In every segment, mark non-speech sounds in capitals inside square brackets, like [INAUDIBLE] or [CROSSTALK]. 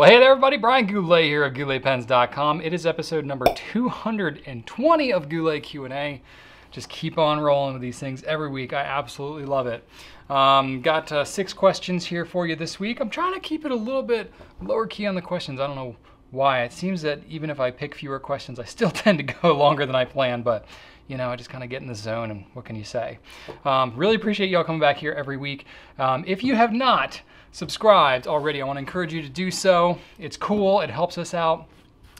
Well, hey there, everybody. Brian Goulet here at GouletPens.com. It is episode number 220 of Goulet Q&A. Just keep on rolling with these things every week. I absolutely love it. Um, got uh, six questions here for you this week. I'm trying to keep it a little bit lower key on the questions. I don't know why. It seems that even if I pick fewer questions, I still [LAUGHS] tend to go longer than I plan, but you know, I just kind of get in the zone and what can you say? Um, really appreciate y'all coming back here every week. Um, if you have not, subscribed already, I want to encourage you to do so. It's cool, it helps us out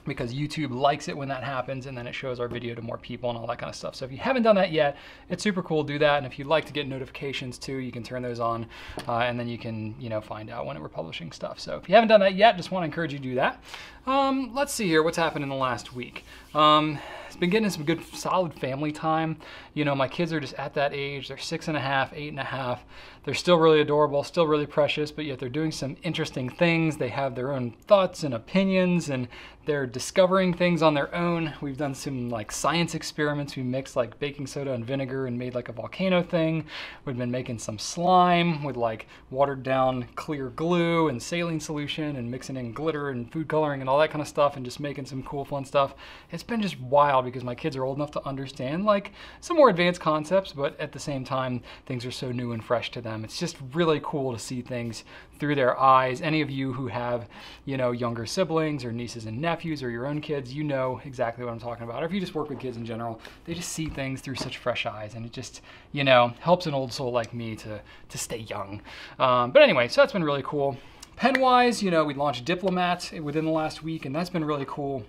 because YouTube likes it when that happens and then it shows our video to more people and all that kind of stuff. So if you haven't done that yet, it's super cool, do that. And if you'd like to get notifications too, you can turn those on uh, and then you can, you know, find out when we're publishing stuff. So if you haven't done that yet, just want to encourage you to do that. Um, let's see here, what's happened in the last week. Um, it's been getting some good solid family time. You know, my kids are just at that age. They're six and a half, eight and a half. They're still really adorable, still really precious, but yet they're doing some interesting things. They have their own thoughts and opinions and they're discovering things on their own. We've done some like science experiments. We mixed like baking soda and vinegar and made like a volcano thing. We've been making some slime with like watered down clear glue and saline solution and mixing in glitter and food coloring and all that kind of stuff and just making some cool fun stuff. It's been just wild because my kids are old enough to understand like some more advanced concepts, but at the same time, things are so new and fresh to them. It's just really cool to see things through their eyes. Any of you who have, you know, younger siblings or nieces and nephews or your own kids, you know exactly what I'm talking about. Or if you just work with kids in general, they just see things through such fresh eyes and it just, you know, helps an old soul like me to, to stay young. Um, but anyway, so that's been really cool. Pen-wise, you know, we launched Diplomat within the last week, and that's been really cool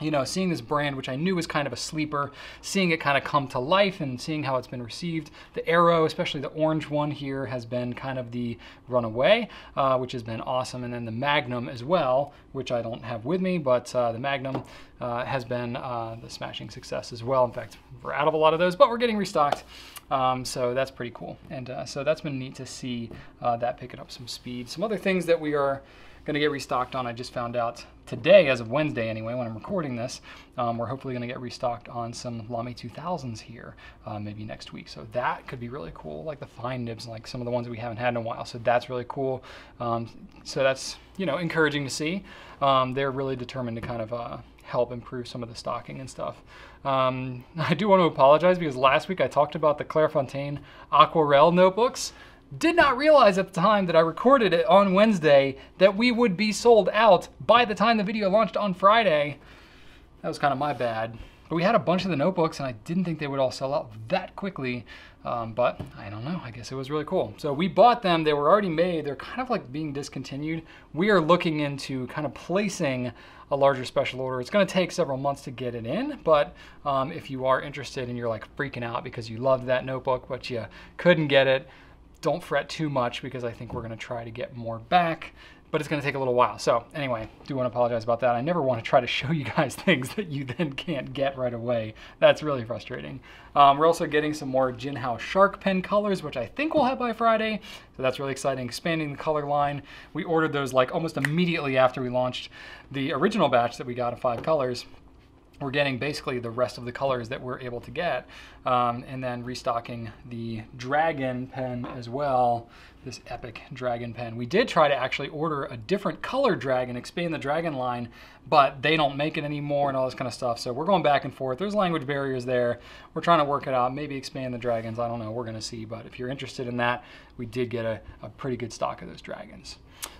you know, seeing this brand, which I knew was kind of a sleeper, seeing it kind of come to life and seeing how it's been received. The Arrow, especially the orange one here, has been kind of the runaway, uh, which has been awesome. And then the Magnum as well, which I don't have with me, but uh, the Magnum uh, has been uh, the smashing success as well. In fact, we're out of a lot of those, but we're getting restocked. Um, so that's pretty cool. And uh, so that's been neat to see uh, that picking up some speed. Some other things that we are gonna get restocked on, I just found out today, as of Wednesday anyway, when I'm recording this, um, we're hopefully going to get restocked on some Lamy 2000s here, uh, maybe next week. So that could be really cool, like the fine nibs, like some of the ones that we haven't had in a while. So that's really cool. Um, so that's, you know, encouraging to see. Um, they're really determined to kind of uh, help improve some of the stocking and stuff. Um, [LAUGHS] I do want to apologize because last week I talked about the Clairefontaine Aquarelle notebooks. Did not realize at the time that I recorded it on Wednesday that we would be sold out by the time the video launched on Friday. That was kind of my bad. But we had a bunch of the notebooks and I didn't think they would all sell out that quickly. Um, but I don't know, I guess it was really cool. So we bought them, they were already made, they're kind of like being discontinued. We are looking into kind of placing a larger special order. It's gonna take several months to get it in, but um, if you are interested and you're like freaking out because you loved that notebook, but you couldn't get it, don't fret too much because I think we're gonna try to get more back, but it's gonna take a little while. So anyway, do wanna apologize about that. I never wanna try to show [LAUGHS] you guys things that you then can't get right away. That's really frustrating. Um, we're also getting some more Jinhao Shark pen colors, which I think we'll have by Friday. So that's really exciting, expanding the color line. We ordered those like almost immediately after we launched the original batch that we got of five colors we're getting basically the rest of the colors that we're able to get um, and then restocking the dragon pen as well this epic dragon pen. We did try to actually order a different color dragon expand the dragon line but they don't make it anymore and all this kind of stuff. So we're going back and forth. There's language barriers there. We're trying to work it out maybe expand the dragons. I don't know. We're going to see. But if you're interested in that we did get a, a pretty good stock of those dragons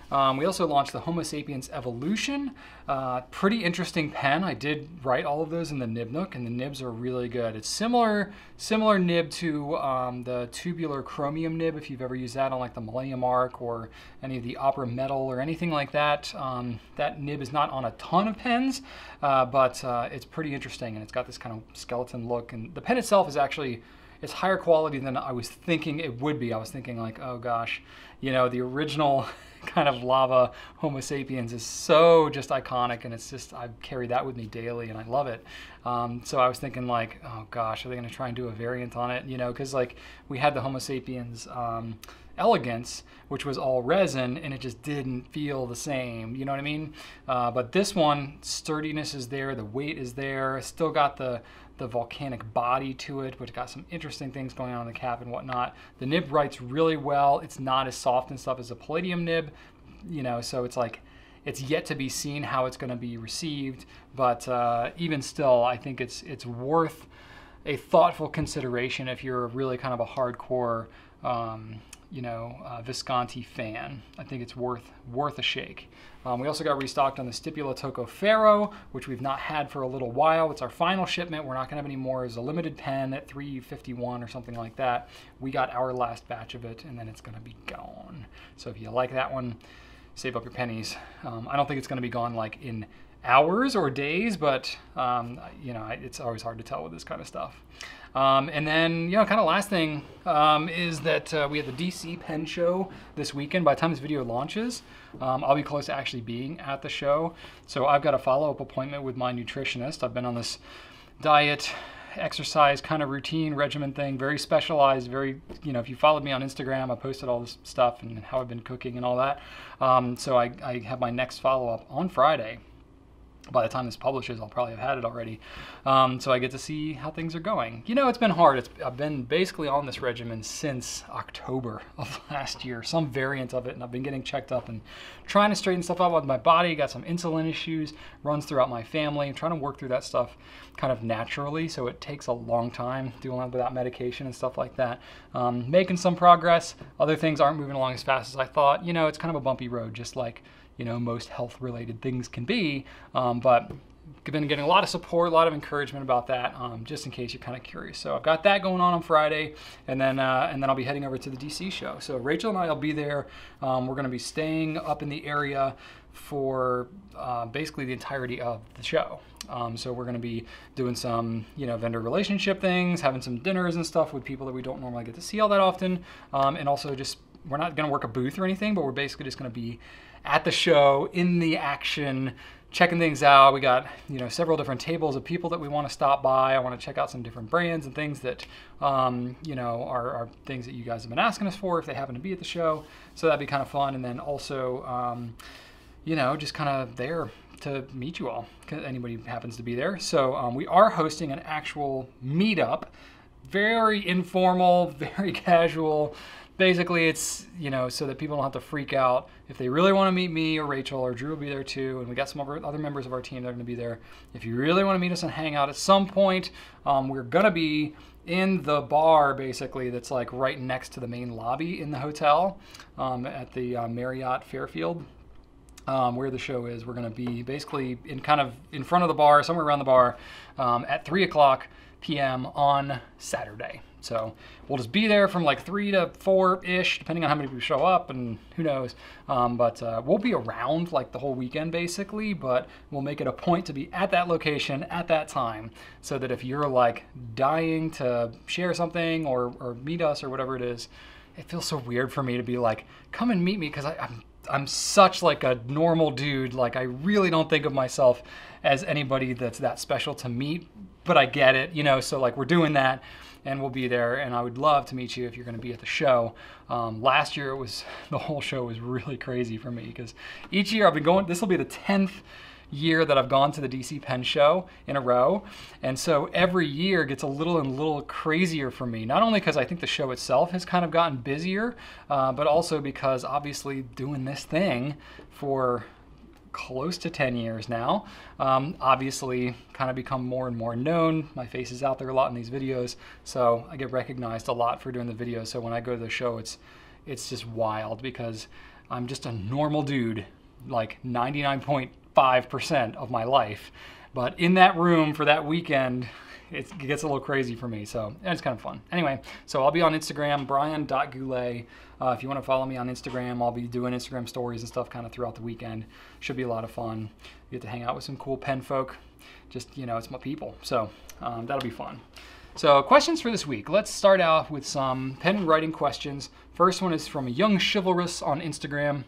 um, we also launched the Homo sapiens Evolution. Uh, pretty interesting pen. I did write all of those in the nib nook, and the nibs are really good. It's similar similar nib to um, the tubular chromium nib, if you've ever used that on like the Millennium Arc or any of the Opera Metal or anything like that. Um, that nib is not on a ton of pens, uh, but uh, it's pretty interesting, and it's got this kind of skeleton look. And the pen itself is actually it's higher quality than I was thinking it would be. I was thinking like, oh gosh, you know, the original [LAUGHS] kind of lava Homo sapiens is so just iconic and it's just, I carry that with me daily and I love it. Um, so I was thinking like, oh gosh, are they gonna try and do a variant on it? You know, cause like we had the Homo sapiens um, elegance, which was all resin, and it just didn't feel the same. You know what I mean? Uh, but this one, sturdiness is there, the weight is there, still got the the volcanic body to it, which got some interesting things going on in the cap and whatnot. The nib writes really well. It's not as soft and stuff as a palladium nib, you know, so it's like, it's yet to be seen how it's going to be received. But uh, even still, I think it's it's worth a thoughtful consideration if you're really kind of a hardcore, um, you know, uh, Visconti fan. I think it's worth worth a shake. Um, we also got restocked on the Stipula Toccoferro, which we've not had for a little while. It's our final shipment. We're not going to have any more. It's a limited pen at 351 or something like that. We got our last batch of it, and then it's going to be gone. So if you like that one, save up your pennies. Um, I don't think it's going to be gone like in hours or days, but um, you know, it's always hard to tell with this kind of stuff. Um, and then, you know, kind of last thing um, is that uh, we have the DC Pen Show this weekend. By the time this video launches, um, I'll be close to actually being at the show. So I've got a follow-up appointment with my nutritionist. I've been on this diet exercise kind of routine regimen thing, very specialized, very, you know, if you followed me on Instagram, I posted all this stuff and how I've been cooking and all that. Um, so I, I have my next follow up on Friday by the time this publishes, I'll probably have had it already. Um, so I get to see how things are going. You know, it's been hard. It's, I've been basically on this regimen since October [LAUGHS] of last year, some variant of it, and I've been getting checked up and trying to straighten stuff out with my body. Got some insulin issues, runs throughout my family. I'm trying to work through that stuff kind of naturally, so it takes a long time doing it without medication and stuff like that. Um, making some progress. Other things aren't moving along as fast as I thought. You know, it's kind of a bumpy road, just like you know most health related things can be. Um, but been getting a lot of support, a lot of encouragement about that, um, just in case you're kind of curious. So I've got that going on on Friday, and then uh, and then I'll be heading over to the DC show. So Rachel and I will be there. Um, we're going to be staying up in the area for uh, basically the entirety of the show. Um, so we're going to be doing some, you know, vendor relationship things, having some dinners and stuff with people that we don't normally get to see all that often, um, and also just we're not going to work a booth or anything, but we're basically just going to be at the show in the action checking things out. We got you know several different tables of people that we want to stop by. I want to check out some different brands and things that um, you know are, are, things that you guys have been asking us for if they happen to be at the show. So that'd be kind of fun. And then also um, you know just kind of there to meet you all. Anybody happens to be there. So um, we are hosting an actual meetup. Very informal, [LAUGHS] very casual basically it's you know so that people don't have to freak out if they really want to meet me or rachel or drew will be there too and we got some other members of our team that are going to be there. If you really want to meet us and hang out at some point um, we're going to be in the bar basically that's like right next to the main lobby in the hotel um, at the uh, marriott fairview um, where the show is. We're going to be basically in kind of in front of the bar somewhere around the bar um, at 3 o'clock p.m on saturday so we'll just be there from like three to four ish, depending on how many people show up, and who knows. Um, but uh, we'll be around like the whole weekend basically, but we'll make it a point to be at that location at that time, so that if you're like dying to share something or, or meet us or whatever it is, it feels so weird for me to be like, come and meet me because I'm I'm such like a normal dude. Like I really don't think of myself as anybody that's that special to meet, but I get it, you know. So like we're doing that and we'll be there. And I would love to meet you if you're going to be at the show. Um, last year, it was [LAUGHS] the whole show was really crazy for me because each year I've been going. This will be the tenth year that I've gone to the DC Pen Show in a row. And so every year gets a little and little crazier for me. Not only because I think the show itself has kind of gotten busier, uh, but also because obviously doing this thing for close to 10 years now. Um, obviously, kind of become more and more known. My face is out there a lot in these videos, so I get recognized a lot for doing the videos. So when I go to the show, it's it's just wild because I'm just a normal dude, like 99.5% of my life. But in that room for that weekend, it gets a little crazy for me. So it's kind of fun. Anyway, so I'll be on Instagram, brian.goulet. Uh, if you want to follow me on Instagram, I'll be doing Instagram stories and stuff kind of throughout the weekend. Should be a lot of fun. You get to hang out with some cool pen folk. Just, you know, it's my people. So um, that'll be fun. So questions for this week. Let's start out with some pen writing questions. First one is from Young Chivalrous on Instagram.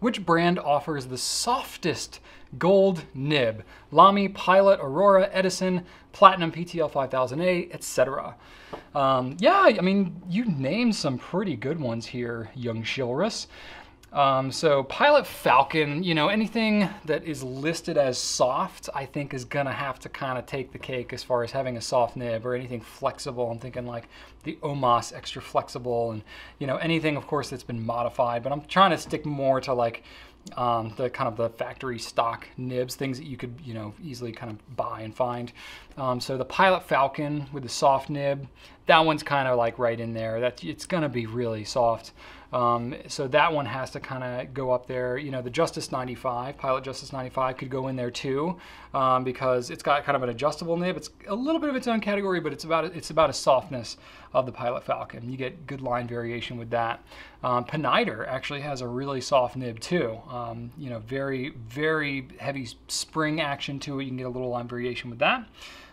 Which brand offers the softest gold nib? Lamy, Pilot, Aurora, Edison, Platinum, PTL 5000A, etc. Um, yeah, I mean, you named some pretty good ones here, young Chivalrous. Um, so Pilot Falcon, you know, anything that is listed as soft, I think is gonna have to kind of take the cake as far as having a soft nib or anything flexible. I'm thinking like the Omas extra flexible and, you know, anything of course that's been modified, but I'm trying to stick more to like, um, the kind of the factory stock nibs, things that you could you know easily kind of buy and find. Um, so the Pilot Falcon with the soft nib, that one's kind of like right in there. That it's gonna be really soft. Um, so that one has to kind of go up there. You know, the Justus 95, Pilot Justus 95 could go in there too um, because it's got kind of an adjustable nib. It's a little bit of its own category, but it's about it's about a softness of the Pilot Falcon. You get good line variation with that. Um, actually has a really soft nib too. Um, you know, very very heavy spring action to it. You can get a little line variation with that.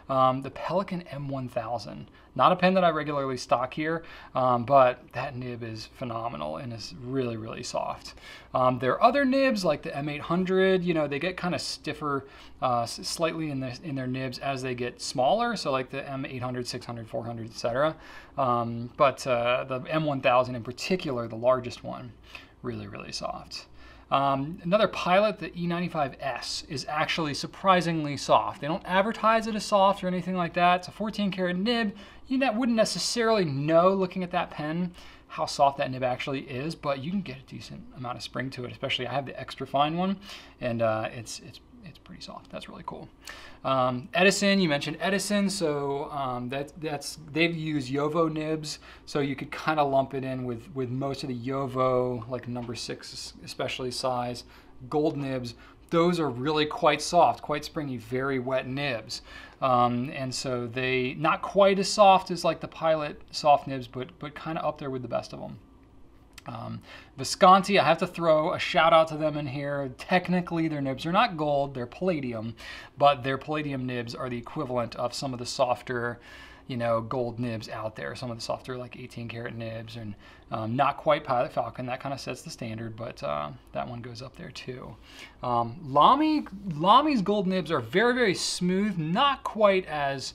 Um, the Pelikan M1000. Not a pen that I regularly stock here, um, but that nib is phenomenal and is really, really soft. Um, there are other nibs like the M800, you know, they get kind of stiffer uh, slightly in, the, in their nibs as they get smaller. So like the M800, 600, 400, etc. Um, but uh, the M1000 in particular, the largest one, really, really soft. Um, another pilot, the E95S, is actually surprisingly soft. They don't advertise it as soft or anything like that. It's a 14 karat nib. You wouldn't necessarily know looking at that pen how soft that nib actually is, but you can get a decent amount of spring to it. Especially, I have the extra fine one, and uh, it's it's it's pretty soft. That's really cool. Um, Edison, you mentioned Edison, so um, that, that's they've used JoWo nibs, so you could kind of lump it in with with most of the JoWo like number six especially size, gold nibs. Those are really quite soft, quite springy, very wet nibs. Um, and so they not quite as soft as like the Pilot soft nibs, but but kind of up there with the best of them. Um, Visconti, I have to throw a shout out to them in here. Technically, their nibs are not gold, they're palladium, but their palladium nibs are the equivalent of some of the softer, you know, gold nibs out there. Some of the softer, like 18 karat nibs, and um, not quite Pilot Falcon. That kind of sets the standard, but uh, that one goes up there too. Um, Lamy, Lamy's gold nibs are very, very smooth, not quite as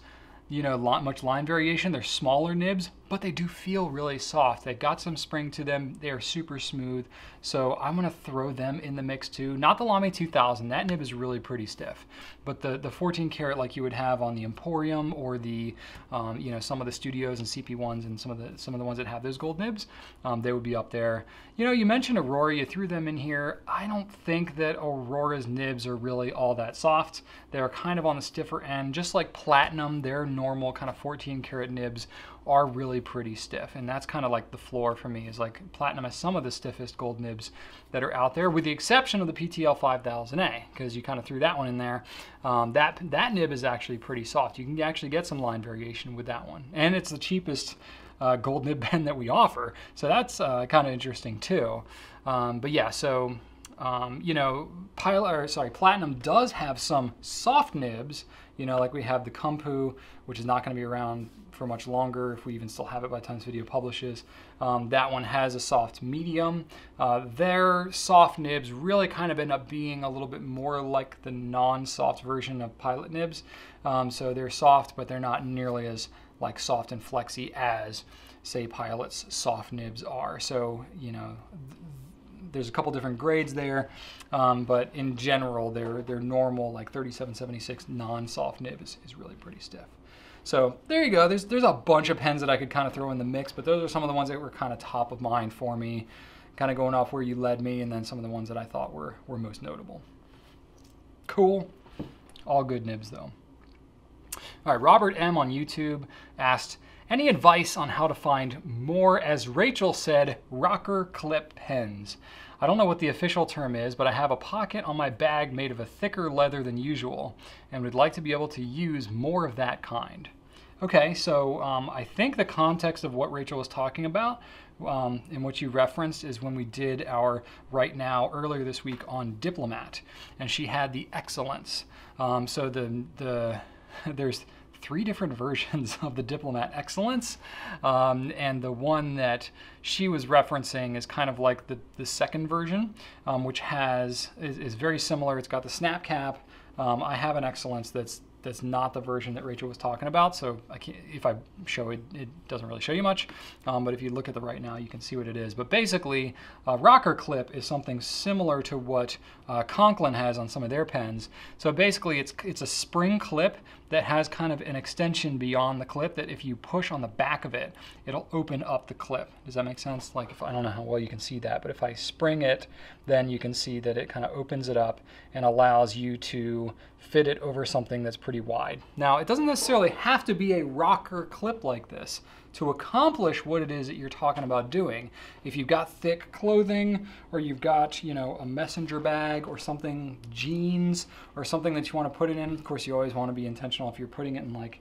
you know, much line variation. They're smaller nibs, but they do feel really soft. They've got some spring to them. They are super smooth. So I'm gonna throw them in the mix too. Not the Lamy 2000, that nib is really pretty stiff. But the, the 14 karat like you would have on the Imporium or the, um, you know, some of the studios and CP1s and some of the some of the ones that have those gold nibs, um, they would be up there. You know, you mentioned Aurora, you threw them in here. I don't think that Aurora's nibs are really all that soft. They're kind of on the stiffer end, just like Platinum, their normal kind of 14 karat nibs are really pretty stiff. And that's kind of like the floor for me is like Platinum has some of the stiffest gold nibs that are out there with the exception of the PTL 5000A because you kind of threw that one in there. Um, that, that nib is actually pretty soft. You can actually get some line variation with that one. And it's the cheapest uh, gold nib [LAUGHS] pen that we offer. So that's uh, kind of interesting too. Um, but yeah, so um, you know, Pilot, or sorry, Platinum does have some soft nibs, you know, like we have the Kumpu, which is not going to be around for much longer if we even still have it by the time this video publishes. Um, that one has a soft medium. Uh, their soft nibs really kind of end up being a little bit more like the non-soft version of Pilot nibs. Um, so they're soft, but they're not nearly as like soft and flexy as say Pilot's soft nibs are. So, you know, there's a couple different grades there, um, but in general, their their normal like 3776 non-soft nib is, is really pretty stiff. So there you go. There's, there's a bunch of pens that I could kind of throw in the mix, but those are some of the ones that were kind of top of mind for me, kind of going off where you led me, and then some of the ones that I thought were, were most notable. Cool. All good nibs though. All right, Robert M on YouTube asked, any advice on how to find more, as Rachel said, rocker clip pens? I don't know what the official term is, but I have a pocket on my bag made of a thicker leather than usual and would like to be able to use more of that kind. Okay, so um, I think the context of what Rachel was talking about um, and what you referenced is when we did our Right Now earlier this week on Diplomat, and she had the Excellence. Um, so the the [LAUGHS] there's three different [LAUGHS] versions of the Diplomat Excellence. Um, and the one that she was referencing is kind of like the, the second version, um, which has is, is, very similar. It's got the snap cap. Um, I have an Excellence that's that's not the version that Rachel was talking about. So I if I show it, it doesn't really show you much. Um, but if you look at the right now, you can see what it is. But basically, a rocker clip is something similar to what uh, Conklin has on some of their pens. So basically, it's it's a spring clip that has kind of an extension beyond the clip that if you push on the back of it, it'll open up the clip. Does that make sense? Like if I don't know how well you can see that, but if I spring it, then you can see that it kind of opens it up and allows you to fit it over something that's pretty wide. Now, it doesn't necessarily have to be a rocker clip like this to accomplish what it is that you're talking about doing. If you've got thick clothing or you've got, you know, a messenger bag or something, jeans or something that you want to put it in, of course you always want to be intentional if you're putting it in like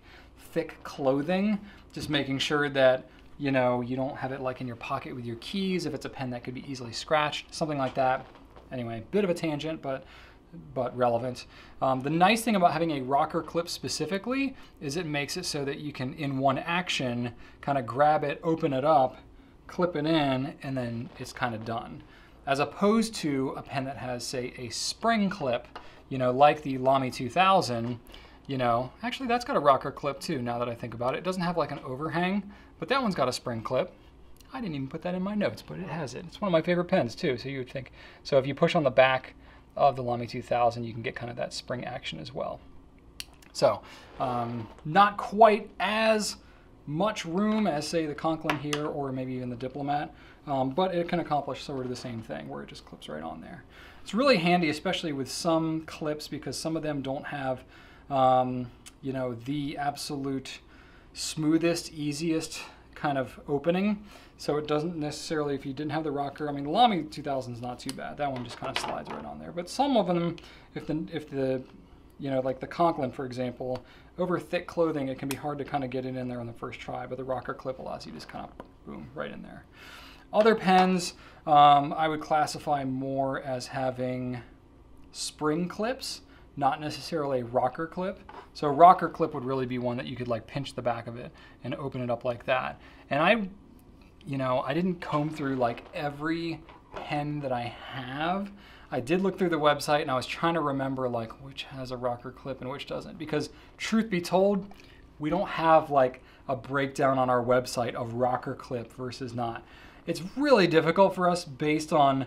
thick clothing, just making sure that you know, you don't have it like in your pocket with your keys if it's a pen that could be easily scratched, something like that. Anyway, bit of a tangent, but but relevant. Um, the nice thing about having a rocker clip specifically is it makes it so that you can, in one action, kind of grab it, open it up, clip it in, and then it's kind of done. As opposed to a pen that has, say, a spring clip, you know, like the Lamy 2000, you know, actually that's got a rocker clip too, now that I think about it. It doesn't have like an overhang, but that one's got a spring clip. I didn't even put that in my notes, but it has it. It's one of my favorite pens too, so you would think. So if you push on the back, of the Lamy 2000, you can get kind of that spring action as well. So um, not quite as much room as say the Conklin here or maybe even the Diplomat, um, but it can accomplish sort of the same thing where it just clips right on there. It's really handy, especially with some clips because some of them don't have, um, you know, the absolute smoothest, easiest kind of opening. So it doesn't necessarily, if you didn't have the rocker, I mean, the Lamy 2000 is not too bad. That one just kind of slides right on there. But some of them, if the, if the, you know, like the Conklin, for example, over thick clothing, it can be hard to kind of get it in there on the first try, but the rocker clip allows you to just kind of, boom, right in there. Other pens, um, I would classify more as having spring clips, not necessarily a rocker clip. So a rocker clip would really be one that you could like pinch the back of it and open it up like that. And I you know, I didn't comb through like every pen that I have. I did look through the website and I was trying to remember like which has a rocker clip and which doesn't because truth be told, we don't have like a breakdown on our website of rocker clip versus not. It's really difficult for us based on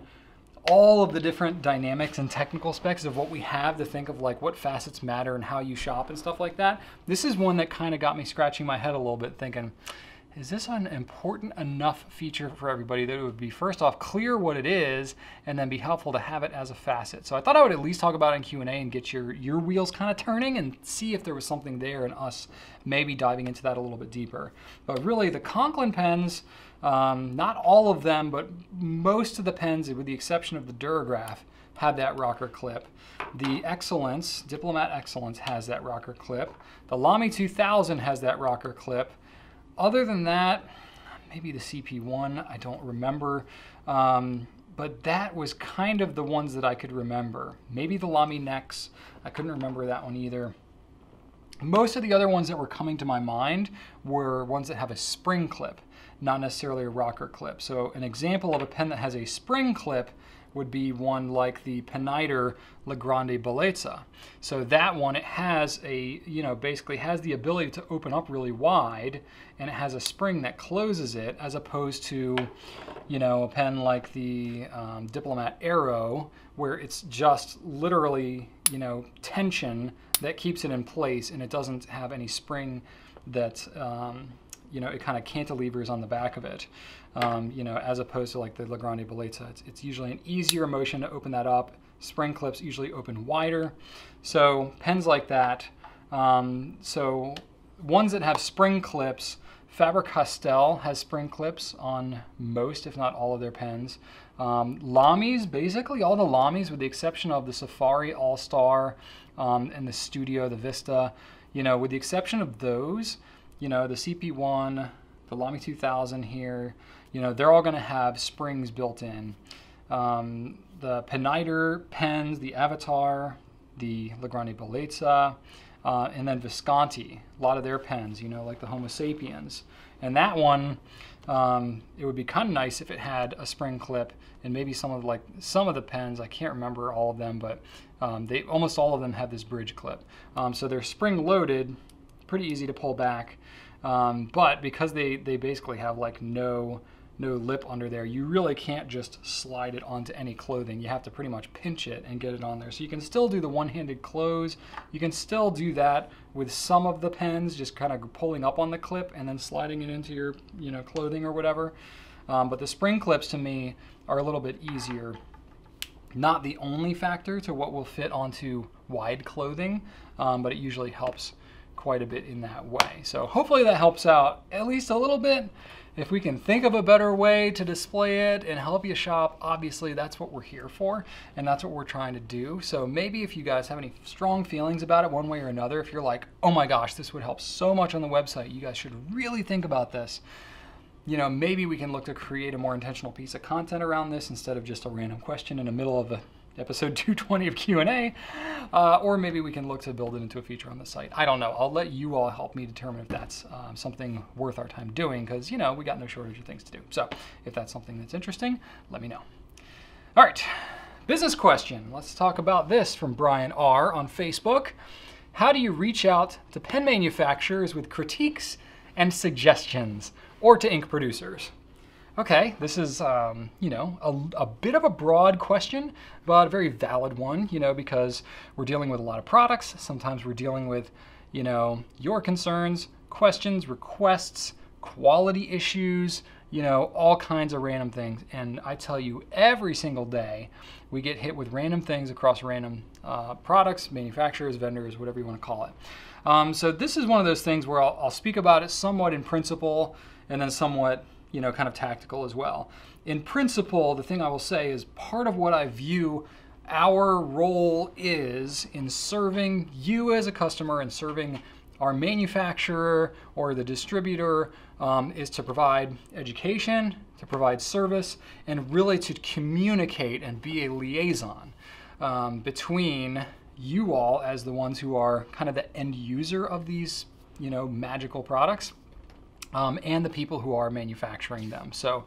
all of the different dynamics and technical specs of what we have to think of like what facets matter and how you shop and stuff like that. This is one that kind of got me scratching my head a little bit thinking, is this an important enough feature for everybody that it would be first off clear what it is and then be helpful to have it as a facet. So I thought I would at least talk about it in Q&A and get your, your wheels kind of turning and see if there was something there and us maybe diving into that a little bit deeper. But really the Conklin pens, um, not all of them, but most of the pens with the exception of the Duragraph had that rocker clip. The Excellence, Diplomat Excellence has that rocker clip. The Lamy 2000 has that rocker clip. Other than that, maybe the CP1, I don't remember. Um, but that was kind of the ones that I could remember. Maybe the Lamy Nexx, I couldn't remember that one either. Most of the other ones that were coming to my mind were ones that have a spring clip, not necessarily a rocker clip. So an example of a pen that has a spring clip would be one like the Pineider La Grande Bellezza. So that one, it has a, you know, basically has the ability to open up really wide and it has a spring that closes it as opposed to, you know, a pen like the um, Diplomat Arrow where it's just literally, you know, tension that keeps it in place and it doesn't have any spring that, um, you know, it kind of cantilevers on the back of it, um, you know, as opposed to like the La Grande Bellezza. It's, it's usually an easier motion to open that up. Spring clips usually open wider. So pens like that. Um, so ones that have spring clips, Faber-Castell has spring clips on most, if not all of their pens. Um, Lamys, basically all the Lamys with the exception of the Safari AL-star um, and the Studio, the Vista, you know, with the exception of those, you know, the CP1, the Lamy 2000 here, you know, they're all going to have springs built in. Um, the Pineider pens, the Avatar, the La Grande Bellezza, uh, and then Visconti, a lot of their pens, you know, like the Homo sapiens, And that one, um, it would be kind of nice if it had a spring clip and maybe some of like some of the pens. I can't remember all of them, but um, they almost all of them have this bridge clip. Um, so they're spring loaded, pretty easy to pull back. Um, but because they they basically have like no no lip under there, you really can't just slide it onto any clothing. You have to pretty much pinch it and get it on there. So you can still do the one-handed close. You can still do that with some of the pens, just kind of pulling up on the clip and then sliding it into your you know clothing or whatever. Um, but the spring clips to me are a little bit easier. Not the only factor to what will fit onto wide clothing, um, but it usually helps quite a bit in that way. So hopefully that helps out at least a little bit. If we can think of a better way to display it and help you shop, obviously that's what we're here for and that's what we're trying to do. So maybe if you guys have any strong feelings about it one way or another, if you're like, oh my gosh, this would help so much on the website, you guys should really think about this. You know, maybe we can look to create a more intentional piece of content around this instead of just a random question in the middle of a episode [LAUGHS] 220 of Q&A, uh, or maybe we can look to build it into a feature on the site. I don't know. I'll let you all help me determine if that's um, something worth our time doing because, you know, we got no shortage of things to do. So if that's something that's interesting, let me know. All right, business question. Let's talk about this from Brian R. on Facebook. How do you reach out to pen manufacturers with critiques and suggestions or to ink producers? Okay, this is, um, you know, a, a, bit of a broad question, but a very valid one, you know, because we're dealing with a lot of products. Sometimes we're dealing with, you know, your concerns, questions, requests, quality issues, you know, all kinds of random things. And I tell you, every single day we get hit with random things across random uh, products, manufacturers, vendors, whatever you want to call it. Um, so this is one of those things where I'll, I'll speak about it somewhat in principle and then somewhat you know, kind of tactical as well. In principle, the thing I will say is part of what I view our role is in serving you as a customer and serving our manufacturer or the distributor um, is to provide education, to provide service, and really to communicate and be a liaison um, between you all as the ones who are kind of the end user of these, you know, magical products um, and the people who are manufacturing them. So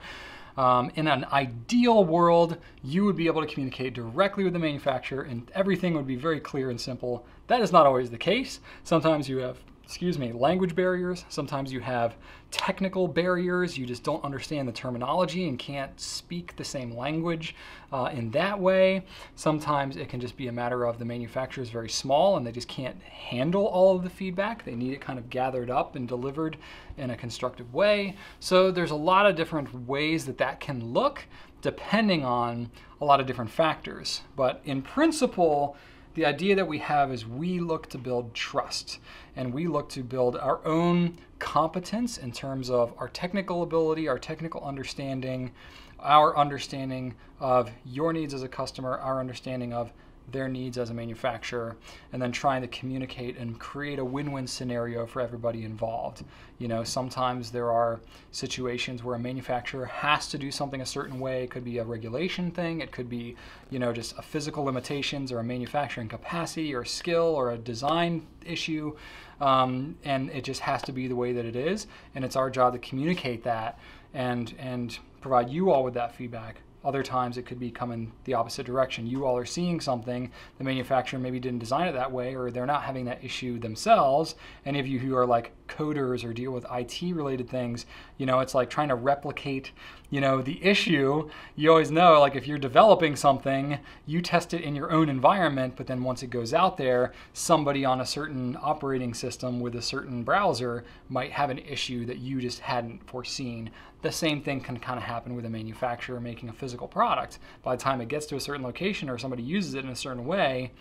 um, in an ideal world, you would be able to communicate directly with the manufacturer and everything would be very clear and simple. That is not always the case. Sometimes you have excuse me, language barriers. Sometimes you have technical barriers. You just don't understand the terminology and can't speak the same language uh, in that way. Sometimes it can just be a matter of the manufacturer is very small and they just can't handle all of the feedback. They need it kind of gathered up and delivered in a constructive way. So there's a lot of different ways that that can look depending on a lot of different factors. But in principle, the idea that we have is we look to build trust and we look to build our own competence in terms of our technical ability, our technical understanding, our understanding of your needs as a customer, our understanding of their needs as a manufacturer and then trying to communicate and create a win-win scenario for everybody involved. You know, sometimes there are situations where a manufacturer has to do something a certain way. It could be a regulation thing, it could be, you know, just a physical limitations or a manufacturing capacity or skill or a design issue. Um, and it just has to be the way that it is. And it's our job to communicate that and and provide you all with that feedback other times it could be coming the opposite direction. You all are seeing something, the manufacturer maybe didn't design it that way, or they're not having that issue themselves. Any of you who are like coders or deal with IT related things, you know, it's like trying to replicate, you know, the issue. You always know, like if you're developing something, you test it in your own environment, but then once it goes out there, somebody on a certain operating system with a certain browser might have an issue that you just hadn't foreseen the same thing can kind of happen with a manufacturer making a physical product. By the time it gets to a certain location or somebody uses it in a certain way,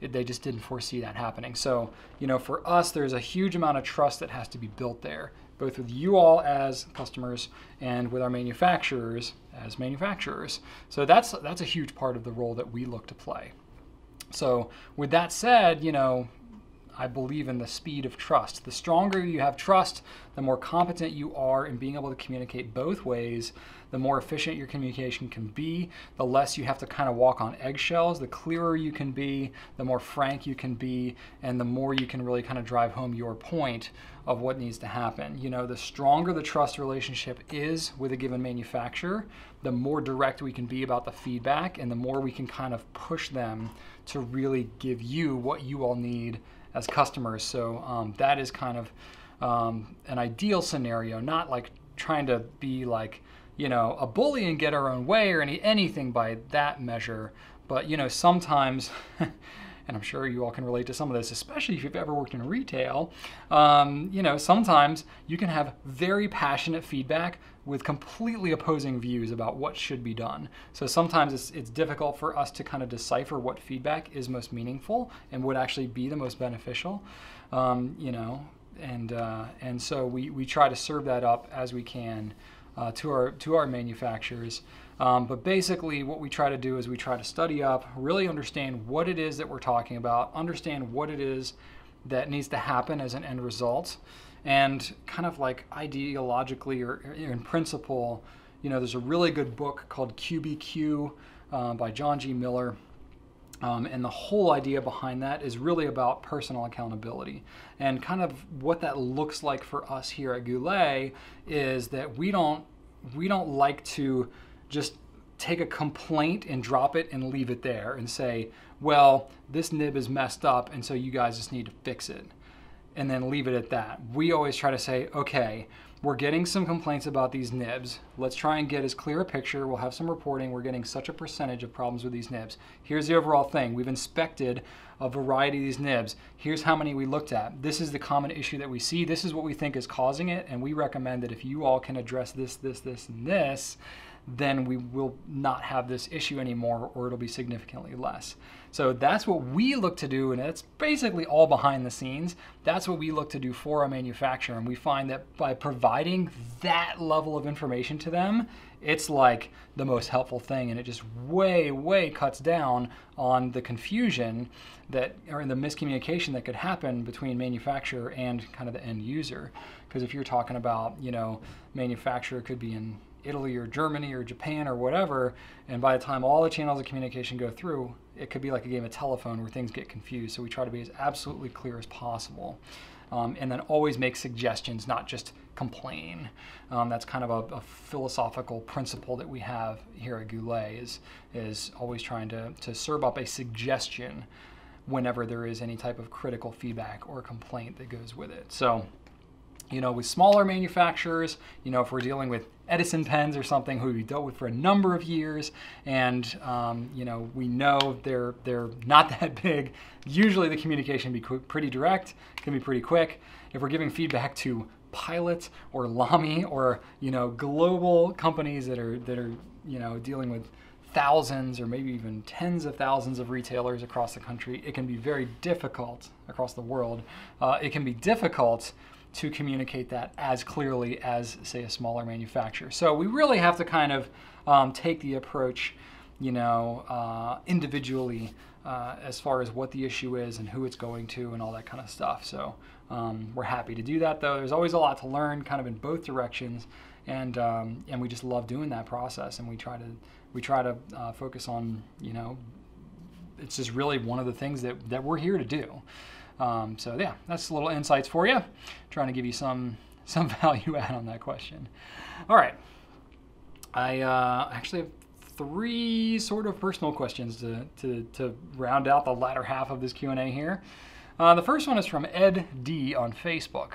they just didn't foresee that happening. So, you know, for us, there's a huge amount of trust that has to be built there, both with you all as customers and with our manufacturers as manufacturers. So that's that's a huge part of the role that we look to play. So, with that said, you know, I believe in the speed of trust. The stronger you have trust, the more competent you are in being able to communicate both ways, the more efficient your communication can be, the less you have to kind of walk on eggshells, the clearer you can be, the more frank you can be, and the more you can really kind of drive home your point of what needs to happen. You know, the stronger the trust relationship is with a given manufacturer, the more direct we can be about the feedback and the more we can kind of push them to really give you what you all need as customers. So um, that is kind of um, an ideal scenario, not like trying to be like, you know, a bully and get our own way or any anything by that measure. But you know, sometimes, [LAUGHS] and I'm sure you all can relate to some of this, especially if you've ever worked in retail. Um, you know, sometimes you can have very passionate feedback with completely opposing views about what should be done. So sometimes it's, it's difficult for us to kind of decipher what feedback is most meaningful and would actually be the most beneficial. Um, you know, and uh, and so we, we try to serve that up as we can uh, to our to our manufacturers. Um, but basically, what we try to do is we try to study up, really understand what it is that we're talking about, understand what it is that needs to happen as an end result, and kind of like ideologically or, in principle, you know, there's a really good book called QBQ uh, by John G. Miller. Um, and the whole idea behind that is really about personal accountability. And kind of what that looks like for us here at Goulet is that we don't we don't like to just take a complaint and drop it and leave it there and say, well, this nib is messed up and so you guys just need to fix it. And then leave it at that. We always try to say, okay, we're getting some complaints about these nibs. Let's try and get as clear a picture. We'll have some reporting. We're getting such a percentage of problems with these nibs. Here's the overall thing. We've inspected a variety of these nibs. Here's how many we looked at. This is the common issue that we see. This is what we think is causing it. And we recommend that if you all can address this, this, this, and this, then we will not have this issue anymore or it'll be significantly less. So that's what we look to do, and it's basically all behind the scenes. That's what we look to do for a manufacturer, and we find that by providing that level of information to them, it's like the most helpful thing, and it just way, way cuts down on the confusion that or the miscommunication that could happen between manufacturer and kind of the end user. Because if you're talking about, you know, manufacturer could be in Italy or Germany or Japan or whatever, and by the time all the channels of communication go through, it could be like a game of telephone where things get confused. So we try to be as absolutely clear as possible. Um, and then always make suggestions, not just complain. Um, that's kind of a, a, philosophical principle that we have here at Goulet is, is always trying to, to serve up a suggestion whenever there is any type of critical feedback or complaint that goes with it. So you know, with smaller manufacturers, you know, if we're dealing with Edison pens or something who we dealt with for a number of years, and um, you know, we know they're they're not [LAUGHS] that big. Usually, the communication be pretty direct, can be pretty quick. If we're giving feedback to Pilot or Lamy or you know, global companies that are that are you know dealing with thousands or maybe even tens of thousands of retailers across the country, it can be very difficult across the world. Uh, it can be difficult to communicate that as clearly as, say, a smaller manufacturer. So we really have to kind of um, take the approach, you know, uh, individually uh, as far as what the issue is and who it's going to and all that kind of stuff. So um, we're happy to do that, though. There's always a lot to learn, kind of in both directions, and um, and we just love doing that process. And we try to we try to uh, focus on, you know, it's just really one of the things that that we're here to do. Um, so yeah, that's a little insights for you. Trying to give you some [LAUGHS] some value add on that question. All right, I uh, actually have three sort of personal questions to, to, to round out the latter half of this Q&A here. Uh, the first one is from Ed D on Facebook.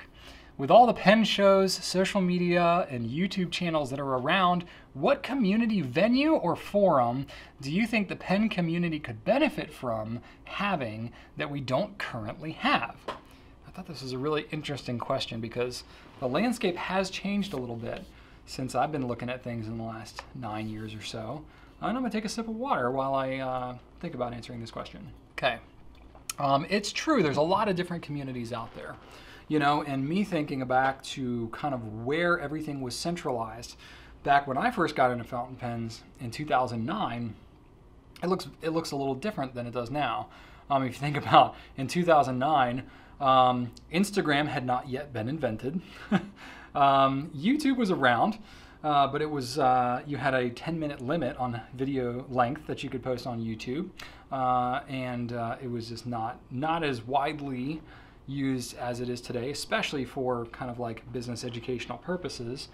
With all the pen shows, social media, and YouTube channels that are around, what community venue or forum do you think the pen community could benefit from having that we don't currently have? I thought this was a really interesting question because the landscape has changed a little bit since I've been looking at things in the last nine years or so. And I'm gonna take a sip of water while I uh, think about answering this question. Okay, um, it's true, there's a lot of different communities out there you know, and me thinking back to kind of where everything was centralized back when I first got into fountain pens in 2009, it looks it looks a little different than it does now. Um, if you think [LAUGHS] about in 2009, Um, Instagram had not yet been invented. [LAUGHS] um, YouTube was around, uh, but it was uh, you had a 10 minute limit on video length that you could post on YouTube, uh, and uh, it was just not not as widely used as it is today, especially for kind of like business educational purposes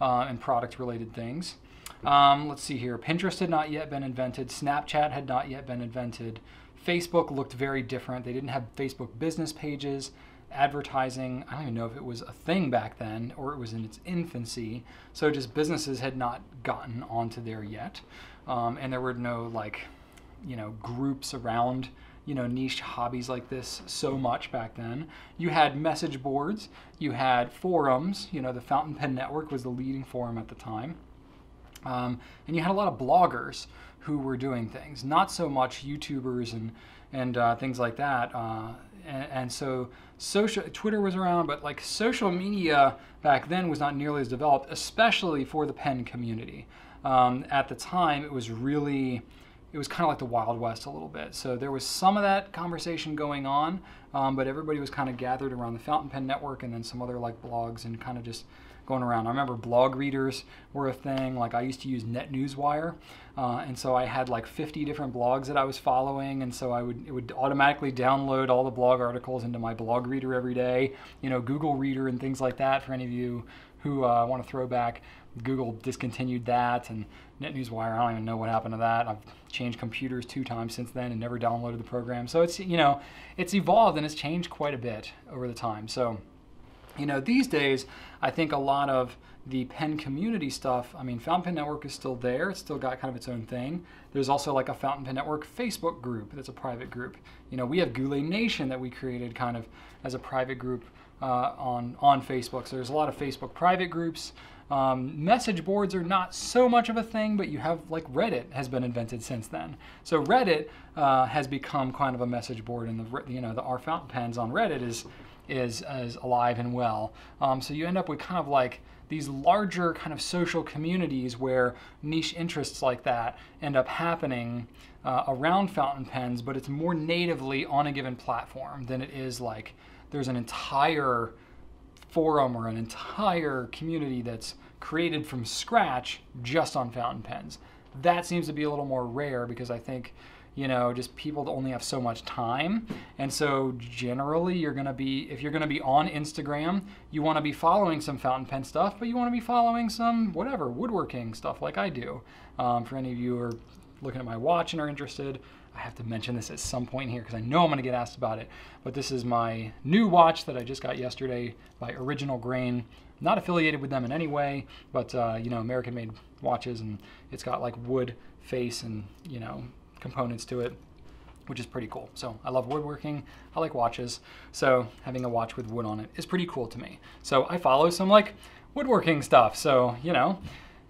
uh, and product related things. Um, let's see here. Pinterest had not yet been invented. Snapchat had not yet been invented. Facebook looked very different. They didn't have Facebook business pages. Advertising, I don't even know if it was a thing back then or it was in its infancy. So just businesses had not gotten onto there yet. Um, and there were no like, you know, groups around you know niche hobbies like this so much back then. You had message boards, you had forums. You know, the Fountain Pen Network was the leading forum at the time, um, and you had a lot of bloggers who were doing things. Not so much YouTubers and and uh, things like that. Uh, and, so social Twitter was around, but like social media back then was not nearly as developed, especially for the pen community. Um, at the time, it was really it was kind of like the Wild West a little bit. So there was some of that conversation going on, um, but everybody was kind of gathered around the Fountain Pen Network and then some other like blogs and kind of just going around. I remember blog readers were a thing. Like I used to use Net NetNewsWire, uh, and so I had like 50 different blogs that I was following, and so I would it would automatically download all the blog articles into my blog reader every day. You know, Google Reader and things like that. For any of you who uh, want to throw back, Google discontinued that, and NetNewsWire. I don't even know what happened to that. I've changed computers two times since then and never downloaded the program. So it's you know it's evolved and it's changed quite a bit over the time. So you know these days I think a lot of the pen community stuff. I mean, Fountain Pen Network is still there. It's still got kind of its own thing. There's also like a Fountain Pen Network Facebook group that's a private group. You know, we have Goulet Nation that we created kind of as a private group uh, on on Facebook. So there's a lot of Facebook private groups. Um, message boards are not so much of a thing, but you have like Reddit has been invented since then. So Reddit uh, has become kind of a message board, and the you know the our fountain pens on Reddit is is is alive and well. Um, so you end up with kind of like these larger kind of social communities where niche interests like that end up happening uh, around fountain pens, but it's more natively on a given platform than it is like there's an entire forum or an entire community that's created from scratch just on fountain pens. That seems to be a little more rare because I think, you know, just people only have so much time. And so generally you're going to be, if you're going to be on Instagram, you want to be following some fountain pen stuff, but you want to be following some whatever, woodworking stuff like I do. Um, for any of you who are looking at my watch and are interested, I have to mention this at some point here because I know I'm going to get asked about it. But this is my new watch that I just got yesterday by Original Grain. Not affiliated with them in any way, but uh, you know, American-made watches, and it's got like wood face and you know components to it, which is pretty cool. So I love woodworking. I like watches. So having a watch with wood on it is pretty cool to me. So I follow some like woodworking stuff. So you know,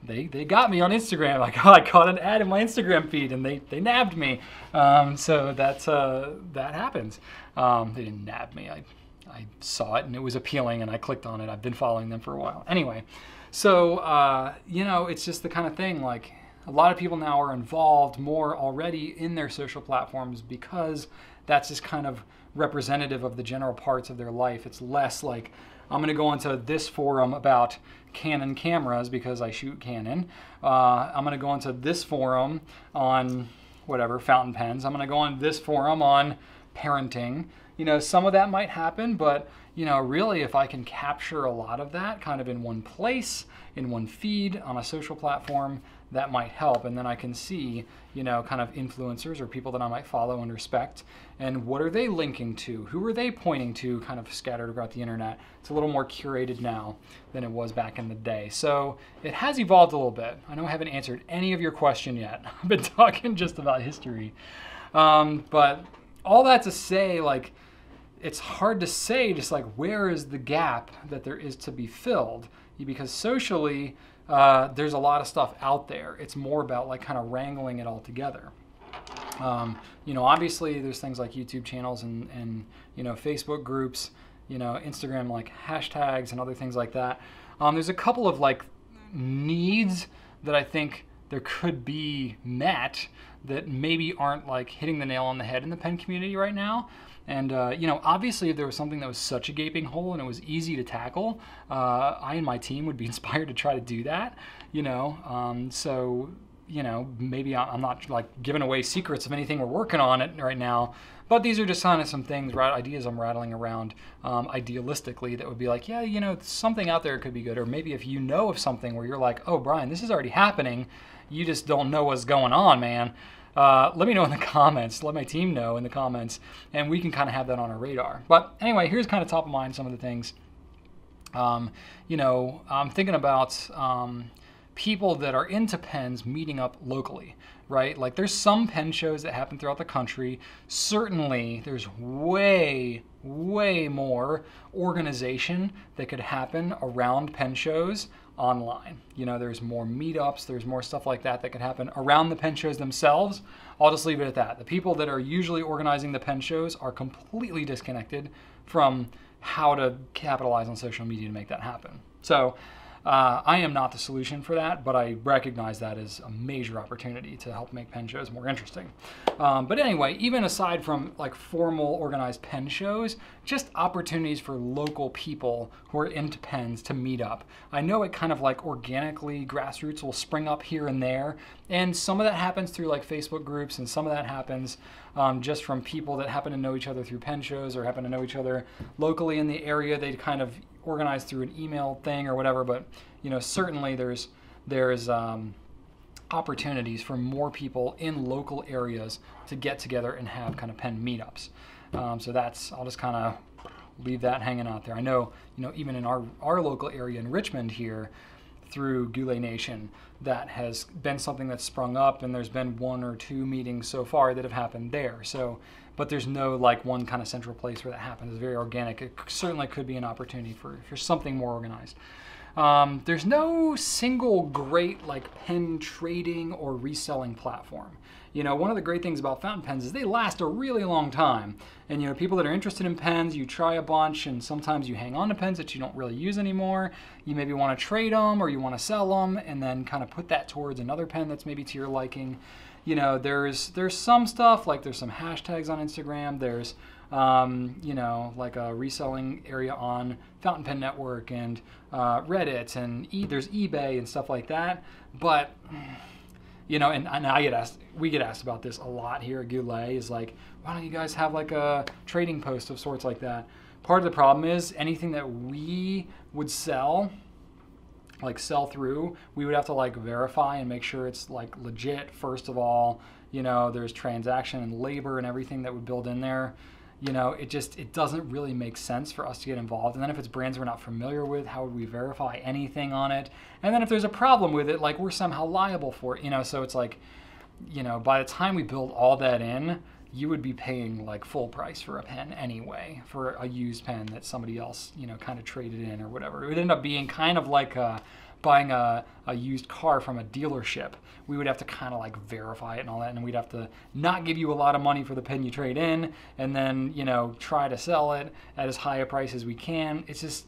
they, they got me on Instagram. Like, [LAUGHS] oh, I caught an ad in my Instagram feed and they, they nabbed me. Um, so that's, uh, that happens. Um, they didn't nab me. I, I saw it and it was appealing and I clicked on it. I've been following them for a while. Anyway, so, uh, you know, it's just the kind of thing like a lot of people now are involved more already in their social platforms because that's just kind of representative of the general parts of their life. It's less like, I'm going to go into this forum about Canon cameras because I shoot Canon. Uh, I'm going to go into this forum on whatever, fountain pens. I'm going to go on this forum on parenting. You know, some of that might happen, but, you know, really if I can capture a lot of that kind of in one place, in one feed on a social platform, that might help. And then I can see, you know, kind of influencers or people that I might follow and respect. And what are they linking to? Who are they pointing to kind of scattered throughout the internet? It's a little more curated now than it was back in the day. So it has evolved a little bit. I know I haven't answered any of your question yet. [LAUGHS] I've been talking just about history. Um, but all that to say, like, it's hard to say just like where is the gap that there is to be filled because socially uh, there's a lot of stuff out there. It's more about like kind of wrangling it all together. Um, you know, obviously there's things like YouTube channels and, and, you know, Facebook groups, you know, Instagram like hashtags and other things like that. Um, there's a couple of like needs that I think there could be met that maybe aren't like hitting the nail on the head in the pen community right now. And uh, you know, obviously, if there was something that was such a gaping hole and it was easy to tackle, uh, I and my team would be [LAUGHS] inspired to try to do that. You know, um, so you know, maybe I'm not like giving away secrets of anything we're working on it right now, but these are just kind of some things, right? Ideas I'm rattling around um, idealistically that would be like, yeah, you know, something out there could be good. Or maybe if you know of something where you're like, oh, Brian, this is already happening, you just don't know what's going on, man. Uh, let me know in the [LAUGHS] comments. Let my team know in the comments, and we can kind of have that on our radar. But anyway, here's kind of top of mind some of the things. Um, you know, I'm thinking about. Um, people that are into pens meeting up locally, right? Like there's some pen shows that happen throughout the country. Certainly, there's way, way more organization that could happen around pen shows online. You know, there's more meetups, there's more stuff like that that could happen around the pen shows themselves. I'll just leave it at that. The people that are usually organizing the pen shows are completely disconnected from how to capitalize on social media to make that happen. So, uh, I am not the solution for that, but I recognize that as a major opportunity to help make pen shows more interesting. Um, but anyway, even aside from like formal organized pen shows, just opportunities for local people who are into pens to meet up. I know it kind of like organically, grassroots will spring up here and there, and some of that happens through like Facebook groups, and some of that happens um, just from people that happen to know each other through pen shows or happen to know each other locally in the area. They kind of organized through an email thing or whatever, but you know certainly there's there's um, opportunities for more people in local areas to get together and have kind of pen meetups. Um, so that's I'll just kind of leave that hanging out there. I know you know even in our our local area in Richmond here through Goulet Nation that has been something that's sprung up and there's been one or two meetings so far that have happened there. So but there's no like one kind of central place where that happens. It's very organic. It certainly could be an opportunity for, for something more organized. Um, there's no single great like pen trading or reselling platform. You know, one of the great things about fountain pens is they last a really long time. And you know, people that are interested in pens, you try a bunch, and sometimes you hang on to pens that you don't really use anymore. You maybe want to trade them or you want to sell them, and then kind of put that towards another pen that's maybe to your liking you know, there's there's some stuff like there's some hashtags on Instagram. There's um, you know, like a reselling area on Fountain Pen Network and uh, Reddit and e- there's eBay and stuff like that. But you know, and, and I get asked, we get asked about this a lot here at Goulet. Is like, why don't you guys have like a trading post of sorts like that? Part of the problem is anything that we would sell like sell through, we would have to like verify and make sure it's like legit first of all. You know, there's transaction and labor and everything that would build in there. You know, it just it doesn't really make sense for us to get involved. And then if it's brands we're not familiar with, how would we verify anything on it? And then if there's a problem with it, like we're somehow liable for it. You know, so it's like, you know, by the time we build all that in, you would be paying like full price for a pen anyway for a used pen that somebody else you know kind of traded in or whatever. It would end up being kind of like uh, buying a, a used car from a dealership. We would have to kind of like verify it and all that and we'd have to not give you a lot of money for the pen you trade in and then you know try to sell it at as high a price as we can. It's just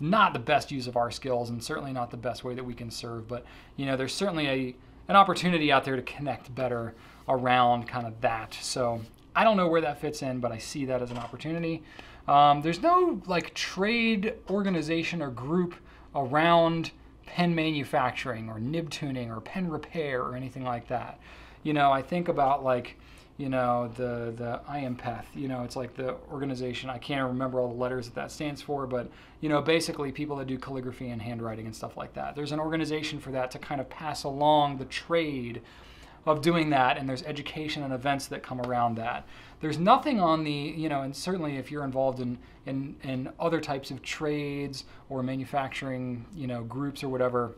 not the best use of our skills and certainly not the best way that we can serve but you know there's certainly a an opportunity out there to connect better around kind of that. So I don't know where that fits in, but I see that as an opportunity. Um, there's no like trade organization or group around pen manufacturing or nib tuning or pen repair or anything like that. You know, I think about like, you know, the the IAMPETH, you know, it's like the organization, I can't remember all the letters that that stands for, but, you know, basically people that do calligraphy and handwriting and stuff like that. There's an organization for that to kind of pass along the trade of doing that, and there's education and events that come around that. There's nothing on the, you know, and certainly if you're involved in, in, in other types of trades or manufacturing, you know, groups or whatever,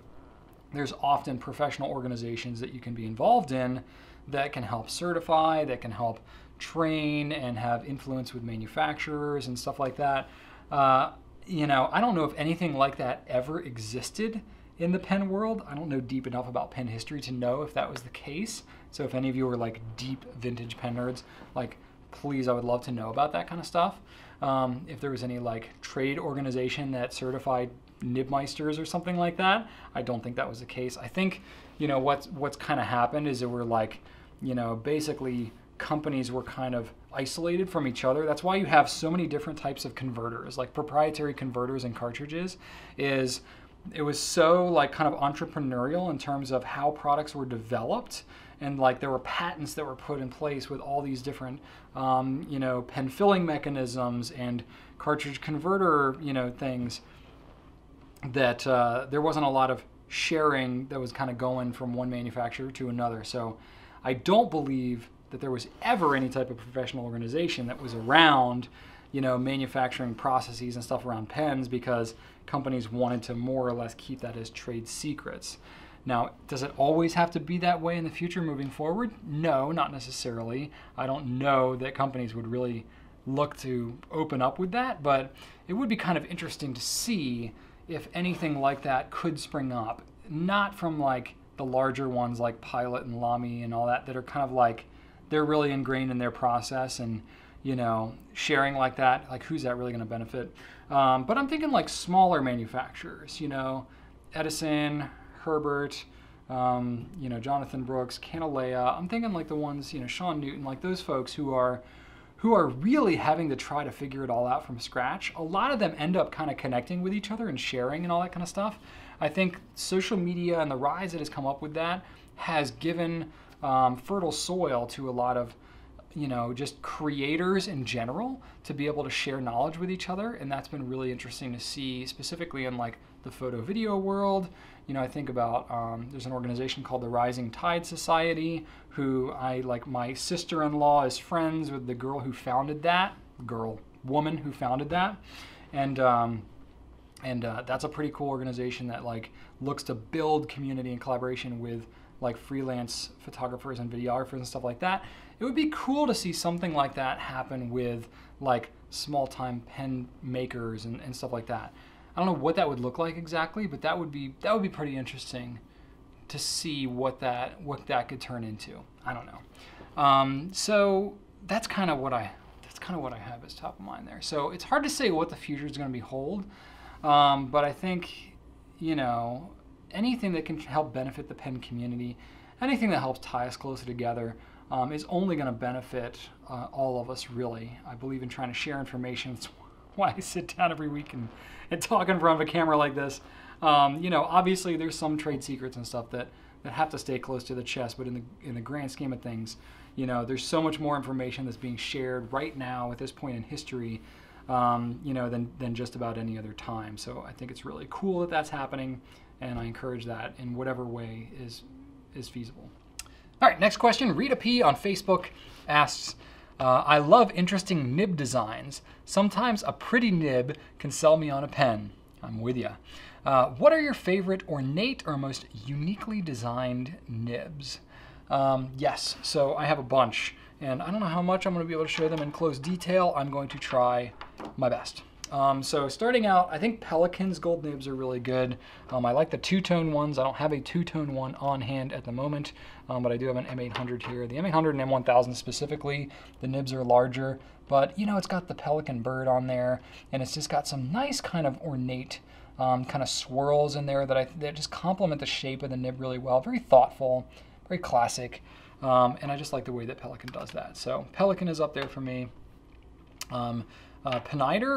there's often professional organizations that you can be involved in that can help certify, that can help train and have influence with manufacturers and stuff like that. Uh, you know, I don't know if anything like that ever existed in the pen world. I don't know deep enough about pen history to know if that was the case. So if any of you are like deep vintage pen nerds, like please, I would love to know about that kind of stuff. Um, if there was any like trade organization that certified nibmeisters or something like that, I don't think that was the case. I think you know what's what's kind of happened is that we're like you know, basically companies were kind of isolated from each other. That's why you have so many different types of converters, like proprietary converters and cartridges is it was so like kind of entrepreneurial in terms of how products were developed and like there were patents that were put in place with all these different um, you know pen filling mechanisms and cartridge converter you know things that uh, there wasn't a lot of sharing that was kind of going from one manufacturer to another. So i don't believe that there was ever any type of professional organization that was around you know, manufacturing processes and stuff around pens because companies wanted to more or less keep that as trade secrets. Now, does it always have to be that way in the future moving forward? No, not necessarily. I don't know that companies would really look to open up with that, but it would be kind of interesting to see if anything like that could spring up. Not from like the larger ones like Pilot and Lamy and all that that are kind of like they're really ingrained in their process and you know, sharing like that, like who's that really going to benefit? Um, but I'm thinking like smaller manufacturers, you know, Edison, Herbert, um, you know, Jonathan Brooks, Kanilea. I'm thinking like the ones, you know, Shawn Newton, like those folks who are who are really having to try to figure it all out from scratch. A lot of them end up kind of connecting with each other and sharing and all that kind of stuff. I think social media and the rise that has come up with that has given um, fertile soil to a lot of you know, just creators in general to be able to share knowledge with each other. And that's been really interesting to see, specifically in like the photo video world. You know, I think about um, there's an organization called the Rising Tide Society, who I like my sister in law is friends with the girl who founded that, girl, woman who founded that. And, um, and uh, that's a pretty cool organization that like looks to build community and collaboration with like freelance photographers and videographers and stuff like that it would be cool to see something like that happen with like small time pen makers and, and stuff like that. I don't know what that would look like exactly, but that would be that would be pretty interesting to see what that what that could turn into. I don't know. Um, so that's kind of what I that's kind of what I have as top of mind there. So it's hard to say what the future is going to be hold, um, but I think you know anything that can help benefit the pen community, anything that helps tie us closer together um, is only going to benefit uh, all of us, really. I believe in trying to share information. It's [LAUGHS] why I sit down every week and, and talk in front of a camera like this. Um, you know, obviously there's some trade secrets and stuff that, that have to stay close to the chest, but in the, in the grand scheme of things, you know, there's so much more information that's being shared right now at this point in history, um, you know, than, than just about any other time. So I think it's really cool that that's happening, and I encourage that in whatever way is, is feasible. All right, next question. Rita P on Facebook asks, uh, I love interesting nib designs. Sometimes a pretty nib can sell me on a pen. I'm with you. Uh, what are your favorite ornate or most uniquely designed nibs? Um, yes, so I have a bunch, and I don't know how much I'm going to be able to show them in close detail. I'm going to try my best. Um, so starting out, I think Pelikan's gold nibs are really good. Um, I like the two-tone ones. I don't have a two-tone one on hand at the moment, um, but I do have an M800 here. The M800 and M1000 specifically, the nibs are larger, but you know, it's got the Pelikan bird on there, and it's just got some nice kind of ornate um, kind of swirls in there that, I, that just complement the shape of the nib really well. Very thoughtful, very classic, um, and I just like the way that Pelikan does that. So Pelikan is up there for me. Uh,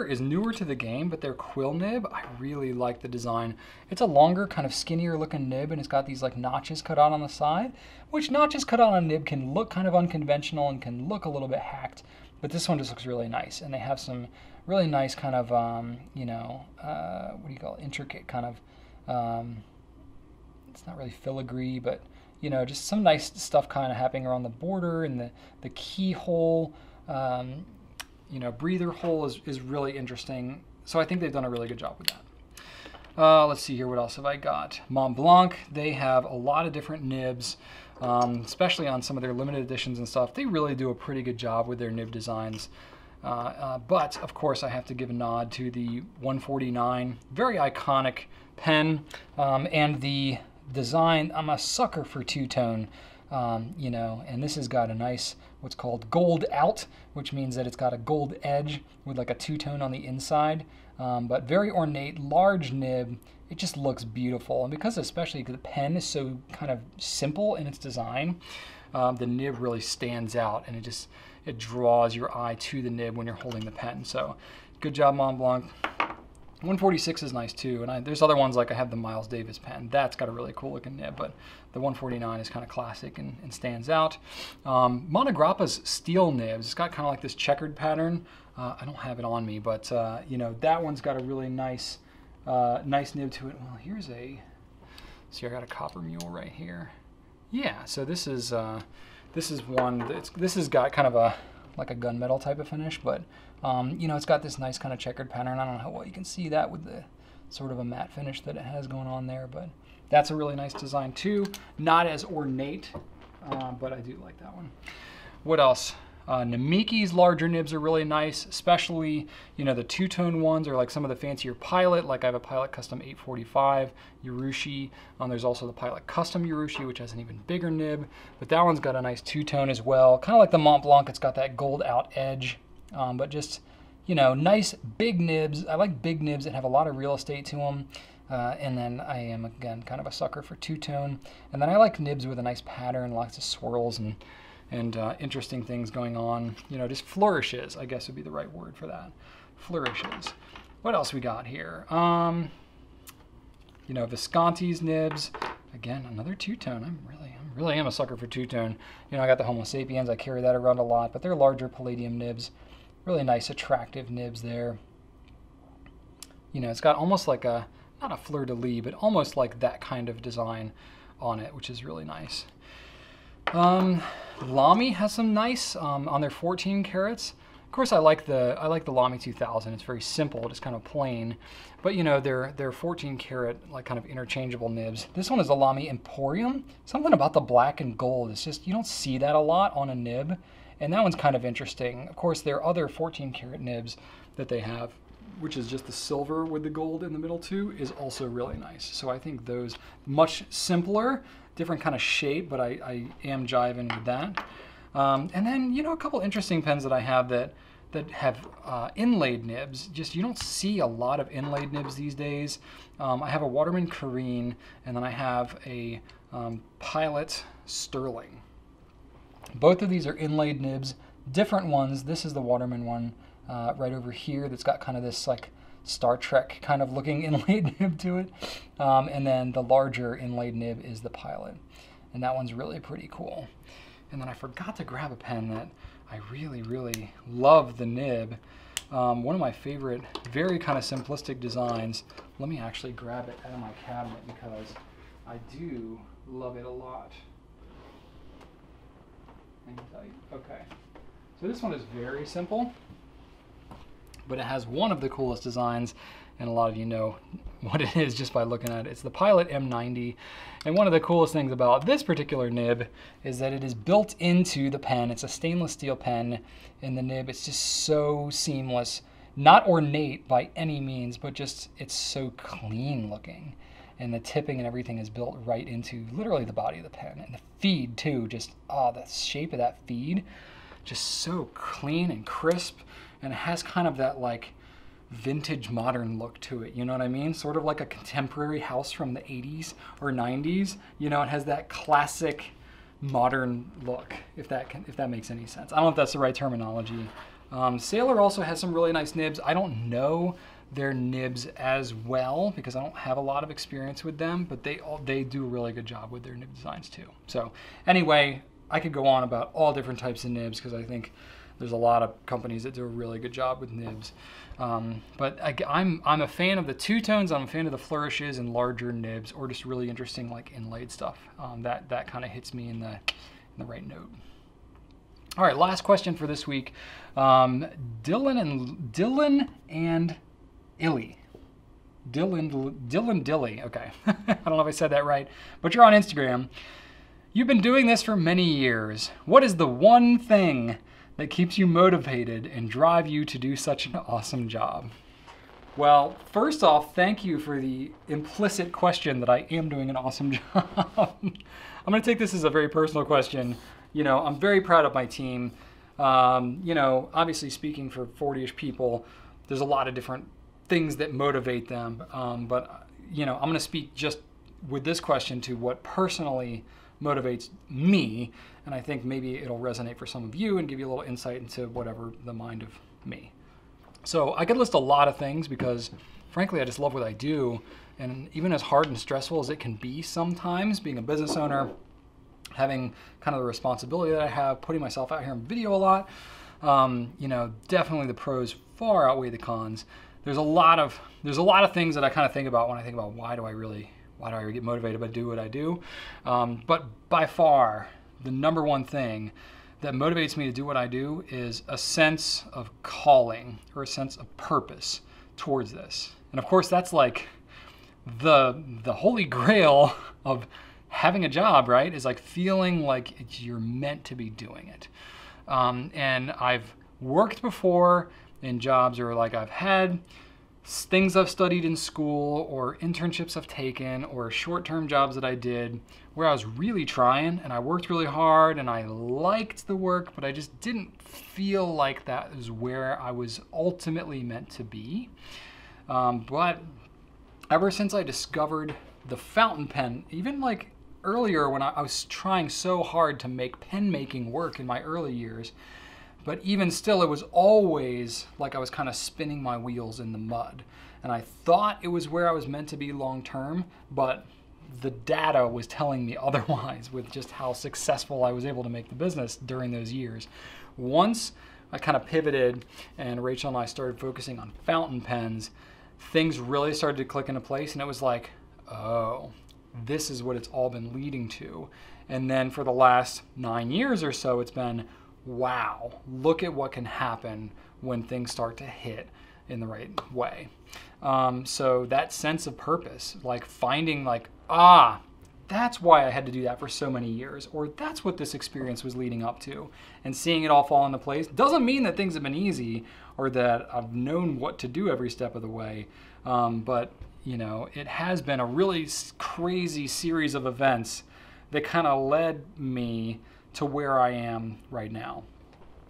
is newer to the game, but their quill nib, I really like the design. It's a longer, kind of skinnier looking nib, and it's got these like notches cut out on the side, which notches cut out on a nib can look kind of unconventional and can look a little bit hacked, but this one just looks really nice. And they have some really nice kind of, um, you know, uh, what do you call it, intricate kind of, um, it's not really filigree, but you know, just some nice stuff kind of happening around the border and the, the keyhole. Um, you know, breather hole is, is really interesting. So I think they've done a really good job with that. Uh, let's see here, what else have I got? Montblanc, they have a lot of different nibs, um, especially on some of their limited editions and stuff. They really do a pretty good job with their nib designs. Uh, uh, but of course, I have to give a nod to the 149, very iconic pen, um, and the design. I'm a sucker for two-tone, um, you know, and this has got a nice what's called gold out, which means that it's got a gold edge with like a two-tone on the inside, um, but very ornate, large nib. It just looks beautiful, and because especially the pen is so kind of simple in its design, um, the nib really stands out and it just it draws your eye to the nib when you're holding the pen. So good job, Montblanc. 146 is nice too, and I, there's other ones like I have the Miles Davis pen. That's got a really cool looking nib, but the 149 is kind of classic and, and stands out. Um, Montegrappa's steel nibs, it's got kind of like this checkered pattern. Uh, I don't have it on me, but uh, you know that one's got a really nice, uh, nice nib to it. Well, here's a. See, I got a copper mule right here. Yeah, so this is uh, this is one that's this has got kind of a like a gunmetal type of finish, but um, you know, it's got this nice kind of checkered pattern. I don't know how well you can see that with the sort of a matte finish that it has going on there, but that's a really nice design too. Not as ornate, uh, but I do like that one. What else? Uh, Namiki's larger nibs are really nice, especially, you know, the two-tone ones are like some of the fancier Pilot, like I have a Pilot Custom 845, Urushi. Um, there's also the Pilot Custom Urushi, which has an even bigger nib, but that one's got a nice two-tone as well. Kind of like the Mont Blanc, it's got that gold out edge, um, but just, you know, nice big nibs. I like big nibs that have a lot of real estate to them. Uh, and then I am, again, kind of a sucker for two-tone. And then I like nibs with a nice pattern, lots of swirls and and uh, interesting things going on. You know, just flourishes, I guess would be the right word for that. Flourishes. What else we got here? Um, you know, Visconti's nibs. Again, another two-tone. I'm really, I really am a sucker for two-tone. You know, I got the Homo sapiens. I carry that around a lot, but they're larger palladium nibs. Really nice, attractive nibs there. You know, it's got almost like a, not a fleur-de-lis, but almost like that kind of design on it, which is really nice. Um, Lamy has some nice um, on their 14 carats. Of course, I like the I like the Lamy 2000. It's very simple, just kind of plain. But you know, they're they're 14 karat, like kind of interchangeable nibs. This one is a Lamy Imporium. Something about the black and gold. It's just you don't see that a lot on a nib, and that one's kind of interesting. Of course, there are other 14 karat nibs that they have which is just the silver with the gold in the middle too, is also really nice. So I think those much simpler, different kind of shape, but I, I am jiving with that. Um, and then, you know, a couple interesting pens that I have that that have uh, inlaid nibs. Just you don't see a lot of inlaid nibs these days. Um, I have a Waterman Carene, and then I have a um, Pilot Sterling. Both of these are inlaid nibs, different ones. This is the Waterman one uh, right over here that's got kind of this like Star Trek kind of looking [LAUGHS] inlaid nib to it. Um, and then the larger inlaid nib is the Pilot. And that one's really pretty cool. And then I forgot to grab a pen that I really, really love the nib. Um, one of my favorite, very kind of simplistic designs. Let me actually grab it out of my cabinet because I do love it a lot. Okay. So this one is very simple but it has one of the coolest designs, and a lot of you know [LAUGHS] what it is just by looking at it. It's the Pilot M90, and one of the coolest things about this particular nib is that it is built into the pen. It's a stainless steel pen in the nib. It's just so seamless, not ornate by any means, but just it's so clean looking. And the tipping and everything is built right into literally the body of the pen. And the feed too, just, oh, the shape of that feed, just so clean and crisp and it has kind of that like vintage modern look to it. You know what I mean? Sort of like a contemporary house from the 80s or 90s. You know, it has that classic modern look, if that can, if that makes any sense. I don't know if that's the right terminology. Um, Sailor also has some really nice nibs. I don't know their nibs as well because I don't have a lot of experience with them, but they all, they do a really good job with their nib designs too. So anyway, I could go on about all different types of nibs because I think there's a lot of companies that do a really good job with nibs. Um, but I, I'm, I'm a fan of the two-tones, I'm a fan of the flourishes and larger nibs, or just really interesting like inlaid stuff. Um, that that kind of hits me in the, in the right note. All right, last question for this week. Um, Dylan and Dylan and Illy. Dylan Dylan Dilly. Okay, [LAUGHS] I don't know if I said that right, but you're on Instagram. You've been doing this for many years. What is the one thing that keeps you motivated and drive you to do such an awesome job? Well, first off, thank you for the implicit question that I am doing an awesome [LAUGHS] job. I'm going to take this as a very personal question. You know, I'm very proud of my team. Um, you know, obviously speaking for 40-ish people, there's a lot of different things that motivate them. Um, but, you know, I'm going to speak just with this question to what personally motivates me. And I think maybe it'll resonate for some of you and give you a little insight into whatever the mind of me. So I could list a lot of things because, frankly, I just love what I do. And even as hard and stressful as it can be sometimes, being a business owner, having kind of the responsibility that I have, putting myself out here in video a lot, um, you know, definitely the pros far outweigh the cons. There's a lot of there's a lot of things that I kind of think about when I think about why do I really why do I get motivated to do what I do. Um, but by far, the number one thing that motivates me to do what I do is a sense of calling or a sense of purpose towards this. And of course, that's like the the holy [LAUGHS] grail of having a job, right? Is like feeling like you're meant to be doing it. Um, and I've worked before in jobs or like I've had things I've studied in school or internships I've taken or short-term jobs that I did where I was really trying and I worked really hard and I liked the work, but I just didn't feel like that is where I was ultimately meant to be. Um, but ever since I discovered the fountain pen, even like earlier when I, I was trying so hard to make pen making work in my early years, but even still, it was always like I was kind of spinning my wheels in the mud. And I thought it was where I was meant to be long term, but the data was telling me [LAUGHS] otherwise with just how successful I was able to make the business during those years. Once I kind of pivoted and Rachel and I started focusing on fountain pens, things really started to click into place and it was like, oh, this is what it's all been leading to. And then for the last nine years or so, it's been, wow, look at what can happen when things start to hit in the right way. Um, so that sense of purpose, like finding like, ah, that's why I had to do that for so many years, or that's what this experience was leading up to, and seeing it all fall into place doesn't mean that things have been easy or that I've known what to do every step of the way. Um, but you know, it has been a really crazy series of events that kind of led me to where I am right now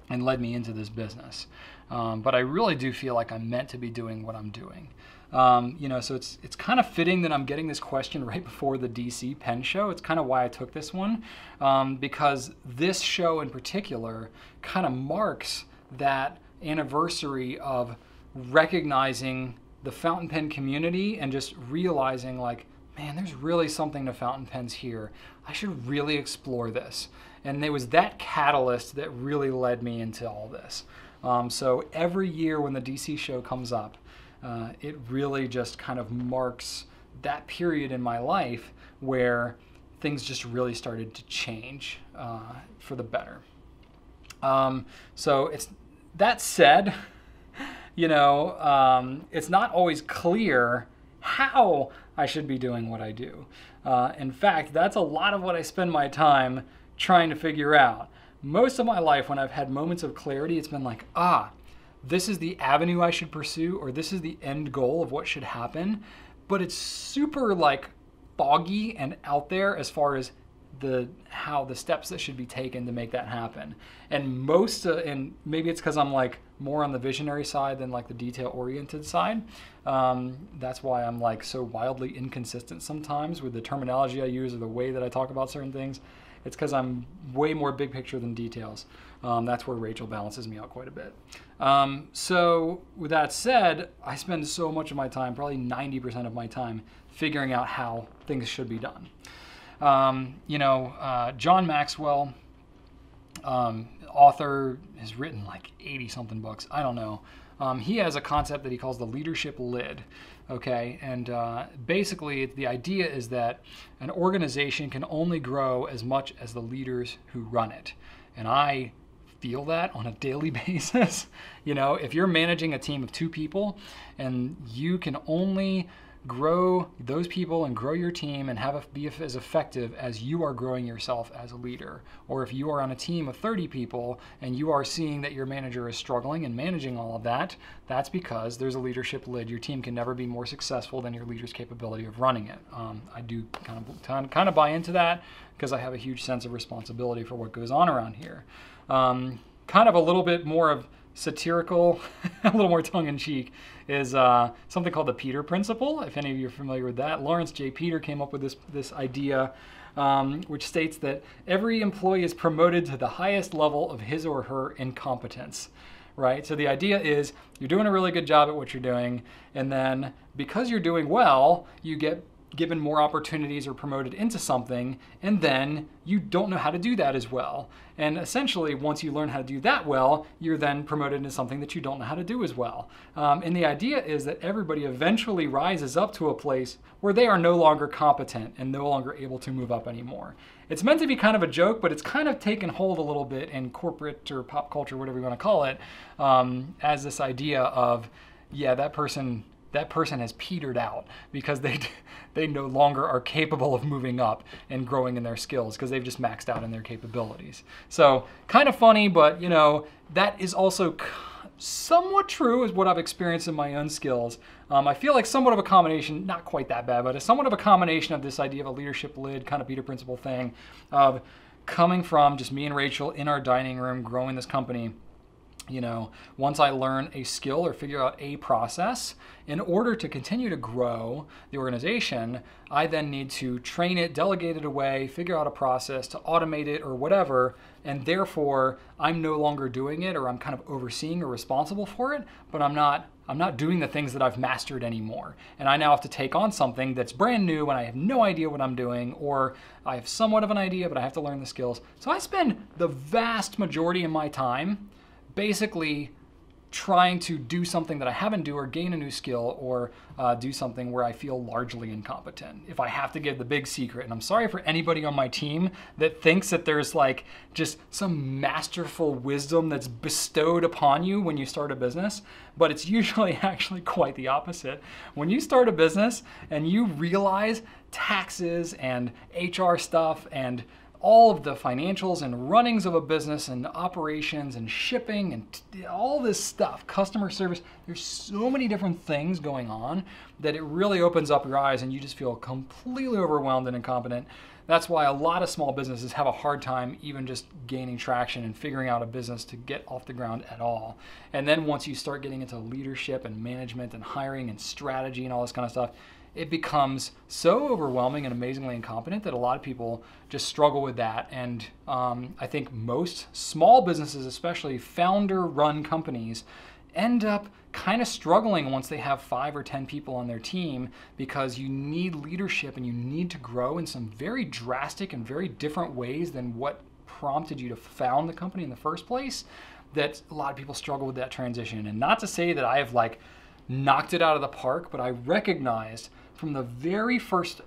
and led me into this business. Um, but I really do feel like I'm meant to be doing what I'm doing. Um, you know, so it's it's kind of fitting that I'm getting this question [LAUGHS] right before the DC Pen Show. It's kind of why I took this one um, because this show in particular kind of marks that anniversary of recognizing the fountain pen community and just realizing like man, there's really something to fountain pens here. I should really explore this. And it was that catalyst that really led me into all this. Um, so every year when the DC show comes up, uh, it really just kind of marks that period in my life where things just really started to change uh, for the better. Um, so it's that said, [LAUGHS] you know, um, it's not always clear how I should be doing what I do. Uh, in fact, that's a lot of what I spend my time trying to figure out. Most of my life, when I've had moments of clarity, it's been like, ah, this is the avenue I should pursue, or this is the end goal of what should happen. But it's super like foggy and out there as far as the how the steps that should be taken to make that happen. And most uh, and maybe it's because I'm like more on the visionary side than like the detail oriented side. Um, that's why I'm like so wildly inconsistent sometimes with the terminology I use or the way that I talk about certain things. It's because I'm way more big picture than details. Um, that's where Rachel balances me out quite a bit. Um, so, with that said, I spend so much of my time, probably 90% of my time, figuring out how things should be done. Um, you know, uh, John Maxwell, um, author, has written like 80 something books. I don't know. Um, he has a concept that he calls the leadership lid. Okay, and uh, basically the idea is that an organization can only grow as much as the leaders who run it. And I feel that on a daily [LAUGHS] basis. you know, if you're managing a team of two people and you can only grow those people and grow your team and have a, be as effective as you are growing yourself as a leader. Or if you are on a team of 30 people and you are seeing that your manager is struggling and managing all of that, that's because there's a leadership lid. Your team can never be more successful than your leader's capability of running it. Um, I do kind of kind of buy into that because I have a huge sense of responsibility for what goes on around here. Um, kind of a little bit more of satirical, [LAUGHS] a little more tongue in cheek, is uh, something called the Peter Principle. If any of you are familiar with that, Laurence J. Peter came up with this this idea, um, which states that every employee is promoted to the highest level of his or her incompetence. Right. So the idea is you're doing a really good job at what you're doing, and then because you're doing well, you get given more opportunities or promoted into something, and then you don't know how to do that as well. And essentially, once you learn how to do that well, you're then promoted into something that you don't know how to do as well. Um, and the idea is that everybody eventually rises up to a place where they are no longer competent and no longer able to move up anymore. It's meant to be kind of a joke, but it's kind of taken hold a little bit in corporate or pop culture, whatever you want to call it, um, as this idea of, yeah, that person that person has petered out because they [LAUGHS] they no longer are capable of moving up and growing in their skills because they've just maxed out in their capabilities. So kind of funny, but you know that is also somewhat true is what I've experienced in my own skills. Um, I feel like somewhat of a combination, not quite that bad, but a somewhat of a combination of this idea of a leadership lid kind of Peter Principle thing of coming from just me and Rachel in our dining room growing this company you know, once I learn a skill or figure out a process, in order to continue to grow the organization, I then need to train it, delegate it away, figure out a process to automate it or whatever, and therefore I'm no longer doing it or I'm kind of overseeing or responsible for it, but I'm not I'm not doing the things that I've mastered anymore. And I now have to take on something that's brand new and I have no idea what I'm doing, or I have somewhat of an idea, but I have to learn the skills. So I spend the vast majority of my time basically trying to do something that I haven't do or gain a new skill or uh, do something where I feel largely incompetent. If I have to give the big secret, and I'm sorry for anybody on my team that thinks that there's like just some masterful wisdom that's bestowed upon you when you start a business, but it's [LAUGHS] usually actually quite the opposite. When you start a business and you realize taxes and HR stuff and all of the financials and runnings of a business and operations and shipping and all this stuff, customer service. There's so many different things going on that it really opens up your eyes and you just feel completely overwhelmed and incompetent. That's why a lot of small businesses have a hard time even just gaining traction and figuring out a business to get off the ground at all. And then once you start getting into leadership and management and hiring and strategy and all this kind of stuff, it becomes so overwhelming and amazingly incompetent that a lot of people just struggle with that. And um, I think most small businesses, especially founder run companies, end up kind of struggling once they have five or 10 people on their team because you need leadership and you need to grow in some very drastic and very different ways than what prompted you to found the company in the first place. That a lot of people struggle with that transition. And not to say that I have like knocked it out of the park, but I recognized from the very first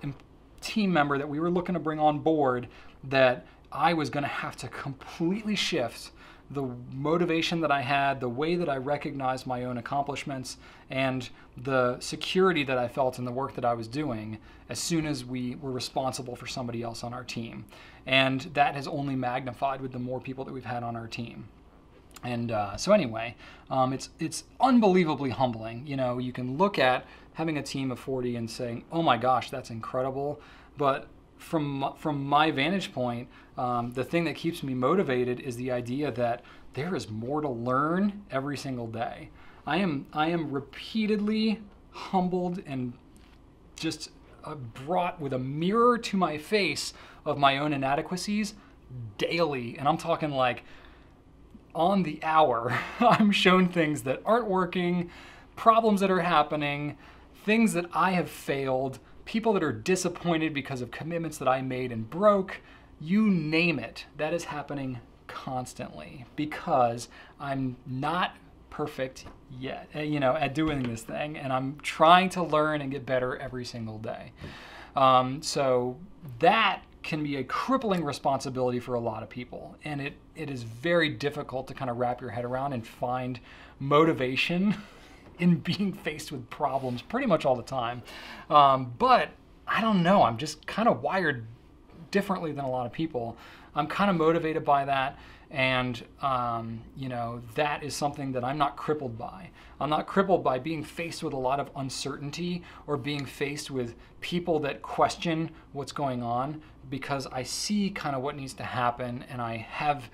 team member that we were looking to bring on board that I was going to have to completely shift the motivation that I had, the way that I recognized my own accomplishments, and the security that I felt in the work that I was doing as soon as we were responsible for somebody else on our team. And that has only magnified with the more people that we've had on our team. And uh, so anyway, um, it's it's unbelievably humbling. You know, you can look at having a team of 40 and saying, "Oh my gosh, that's incredible," but from from my vantage point, um, the thing that keeps me motivated is the idea that there is more to learn every single day. I am I am repeatedly humbled and just uh, brought with a mirror to my face of my own inadequacies daily, and I'm talking like on the hour, [LAUGHS] I'm shown things that aren't working, problems that are happening, things that I have failed, people that are disappointed because of commitments that I made and broke. You name it. That is happening constantly because I'm not perfect yet, eh, you know, at doing this thing, and I'm trying to learn and get better every single day. Um, so that can be a crippling responsibility for a lot of people. And it, it is very difficult to kind of wrap your head around and find motivation [LAUGHS] in being faced with problems pretty much all the time. Um, but I don't know, I'm just kind of wired differently than a lot of people. I'm kind of motivated by that. And, um, you know, that is something that I'm not crippled by. I'm not crippled by being faced with a lot of uncertainty or being faced with people that question what's going on because I see kind of what needs to happen and I have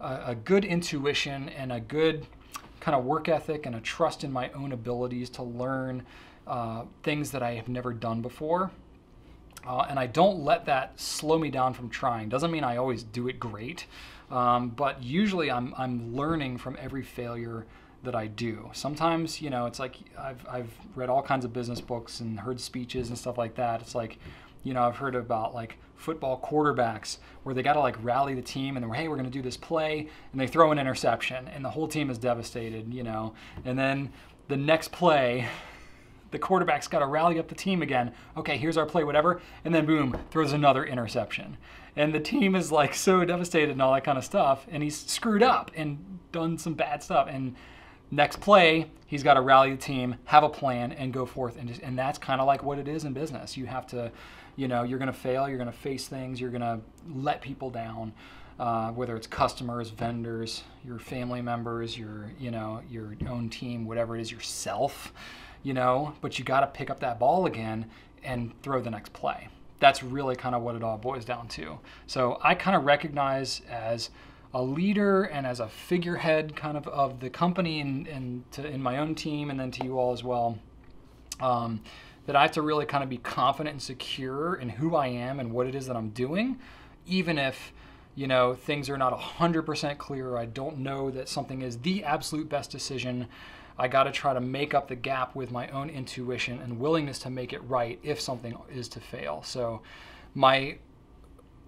a, a good intuition and a good kind of work ethic and a trust in my own abilities to learn uh, things that I have never done before. Uh, and I don't let that slow me down from trying. Doesn't mean I always do it great, um, but usually I'm, I'm learning from every failure that I do. Sometimes, you know, it's like I've, I've read all kinds of business books and heard speeches and stuff like that. It's like, you know, I've heard about like football quarterbacks where they got to like rally the team and they're, hey, we're going to do this play, and they throw an interception, and the whole team is devastated, you know, and then the next play, the quarterback's got to rally up the team again. Okay, here's our play, whatever, and then boom, throws another interception, and the team is like so devastated and all that kind of stuff, and he's screwed up and done some bad stuff, and next play he's got to rally the team have a plan and go forth and just and that's kind of like what it is in business. You have to you know you're going to fail you're going to face things you're going to let people down uh, whether it's customers vendors your family members your you know your own team whatever it is yourself you know? But you got to pick up that ball again and throw the next play. That's really kind of what it all boils down to. So i kind of recognize as a leader and as a figurehead kind of of the company and, and to, in my own team and then to you all as well um, that i have to really kind of be confident and secure in who i am and what it is that i'm doing even if you know things are not 100% clear i don't know that something is the absolute best decision. I got to try to make up the gap with my own intuition and willingness to make it right if something is to fail. So my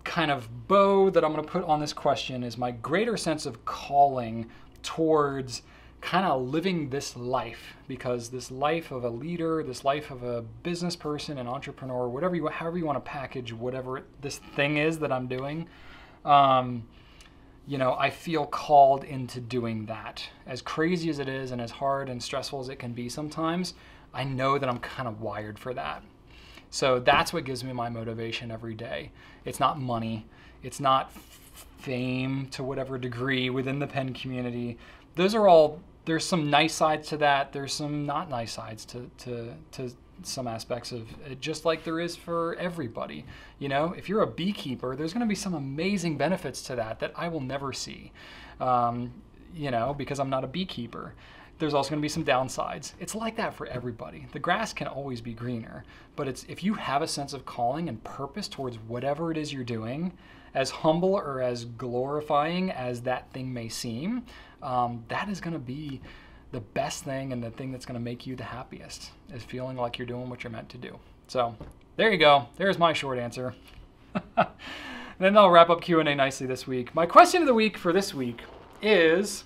kind of bow that I'm going to put on this question is my greater sense of calling towards kind of living this life because this life of a leader, this life of a business person, an entrepreneur, whatever you, however you want to package whatever this thing is that I'm doing, um, you know, I feel called into doing that. As crazy as it is, and as hard and stressful as it can be sometimes, I know that I'm kind of wired for that. So that's what gives me my motivation every day. It's not money, it's not fame to whatever degree within the pen community. Those are all there's some nice sides to that. There's some not nice sides to to to some aspects of it, just like there is for everybody. You know, if you're a beekeeper, there's going to be some amazing benefits to that that I will never see. Um, you know, because I'm not a beekeeper there's also going to be some downsides. It's like that for everybody. The grass can always be greener, but it's if you have a sense of calling and purpose towards whatever it is you're doing, as humble or as glorifying as that thing may seem, um, that is going to be the best thing and the thing that's going to make you the happiest is feeling like you're doing what you're meant to do. So there you go. There's my short answer. [LAUGHS] then I'll wrap up Q&A nicely this week. My question of the week for this week is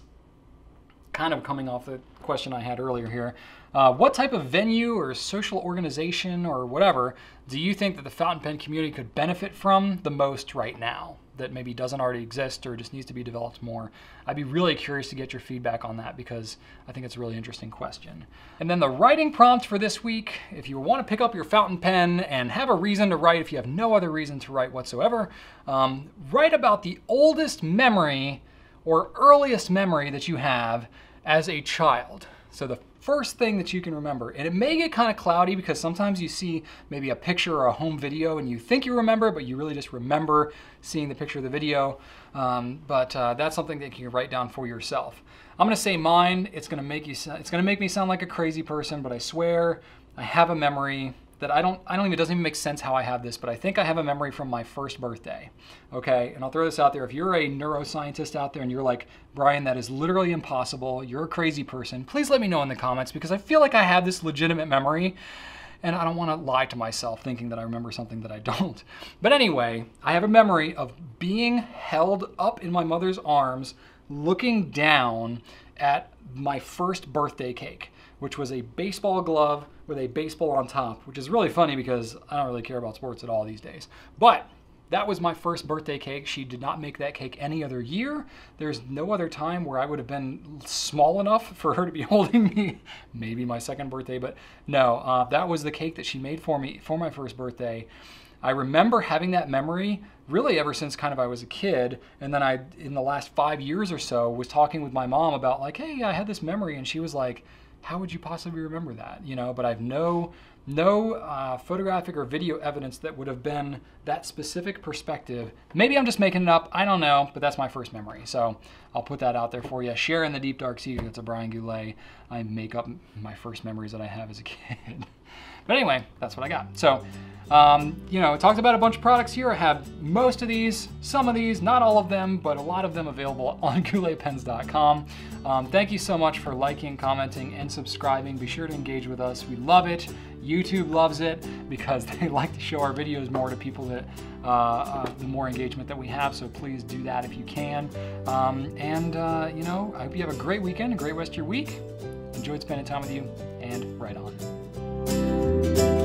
kind of coming off the question I had earlier here. Uh, what type of venue or social organization or whatever do you think that the fountain pen community could benefit from the most right now that maybe doesn't already exist or just needs to be developed more? I'd be really curious to get your feedback on that because I think it's a really interesting question. And then the writing prompt for this week, if you want to pick up your fountain pen and have a reason to write, if you have no other reason to write whatsoever, um, write about the oldest memory or earliest memory that you have as a child. So the first thing that you can remember, and it may get kind of cloudy because sometimes you see maybe a picture or a home video and you think you remember, but you really just remember seeing the picture of the video. Um, but uh, that's something that you can write down for yourself. I'm gonna say mine. It's gonna make you. It's gonna make me sound like a crazy person, but I swear I have a memory that I don't, I don't even, it doesn't even make sense how I have this, but I think I have a memory from my first birthday. Okay, and I'll throw this out there. If you're a neuroscientist out there and you're like, Brian, that is literally impossible, you're a crazy person, please let me know in the comments because I feel like I have this legitimate memory and I don't want to lie to myself thinking that I remember something that I don't. [LAUGHS] But anyway, I have a memory of being held up in my mother's arms, looking down at my first birthday cake, which was a baseball glove with a baseball on top, which is really funny because I don't really care about sports at all these days. But that was my first birthday cake. She did not make that cake any other year. There's no other time where I would have been small enough for her to be [LAUGHS] holding me. Maybe my second birthday, but no, uh, that was the cake that she made for me for my first birthday. I remember having that memory really ever since kind of I was a kid. And then I, in the last five years or so, was talking with my mom about like, hey, I had this memory. And she was like, how would you possibly remember that? You know, but I have no no uh, photographic or video evidence that would have been that specific perspective. Maybe I'm just making it up. I don't know, but that's my first memory. So I'll put that out there for you. Share in the Deep Dark Secrets of Brian Goulet. I make up my first memories that I have as a [LAUGHS] kid. but anyway, that's what I got. So, um, you know, talked about a bunch of products here. I have most of these, some of these, not all of them, but a lot of them available [LAUGHS] on gouletpens.com. Um, thank you so much for liking, commenting, and subscribing. Be sure to engage with us. We love it. YouTube loves it because [LAUGHS] they like to show our videos more to people that uh, uh, the more engagement that we have. So please do that if you can. Um, and uh, you know, I hope you have a great weekend, a great rest of your week. Enjoyed spending time with you, and right on.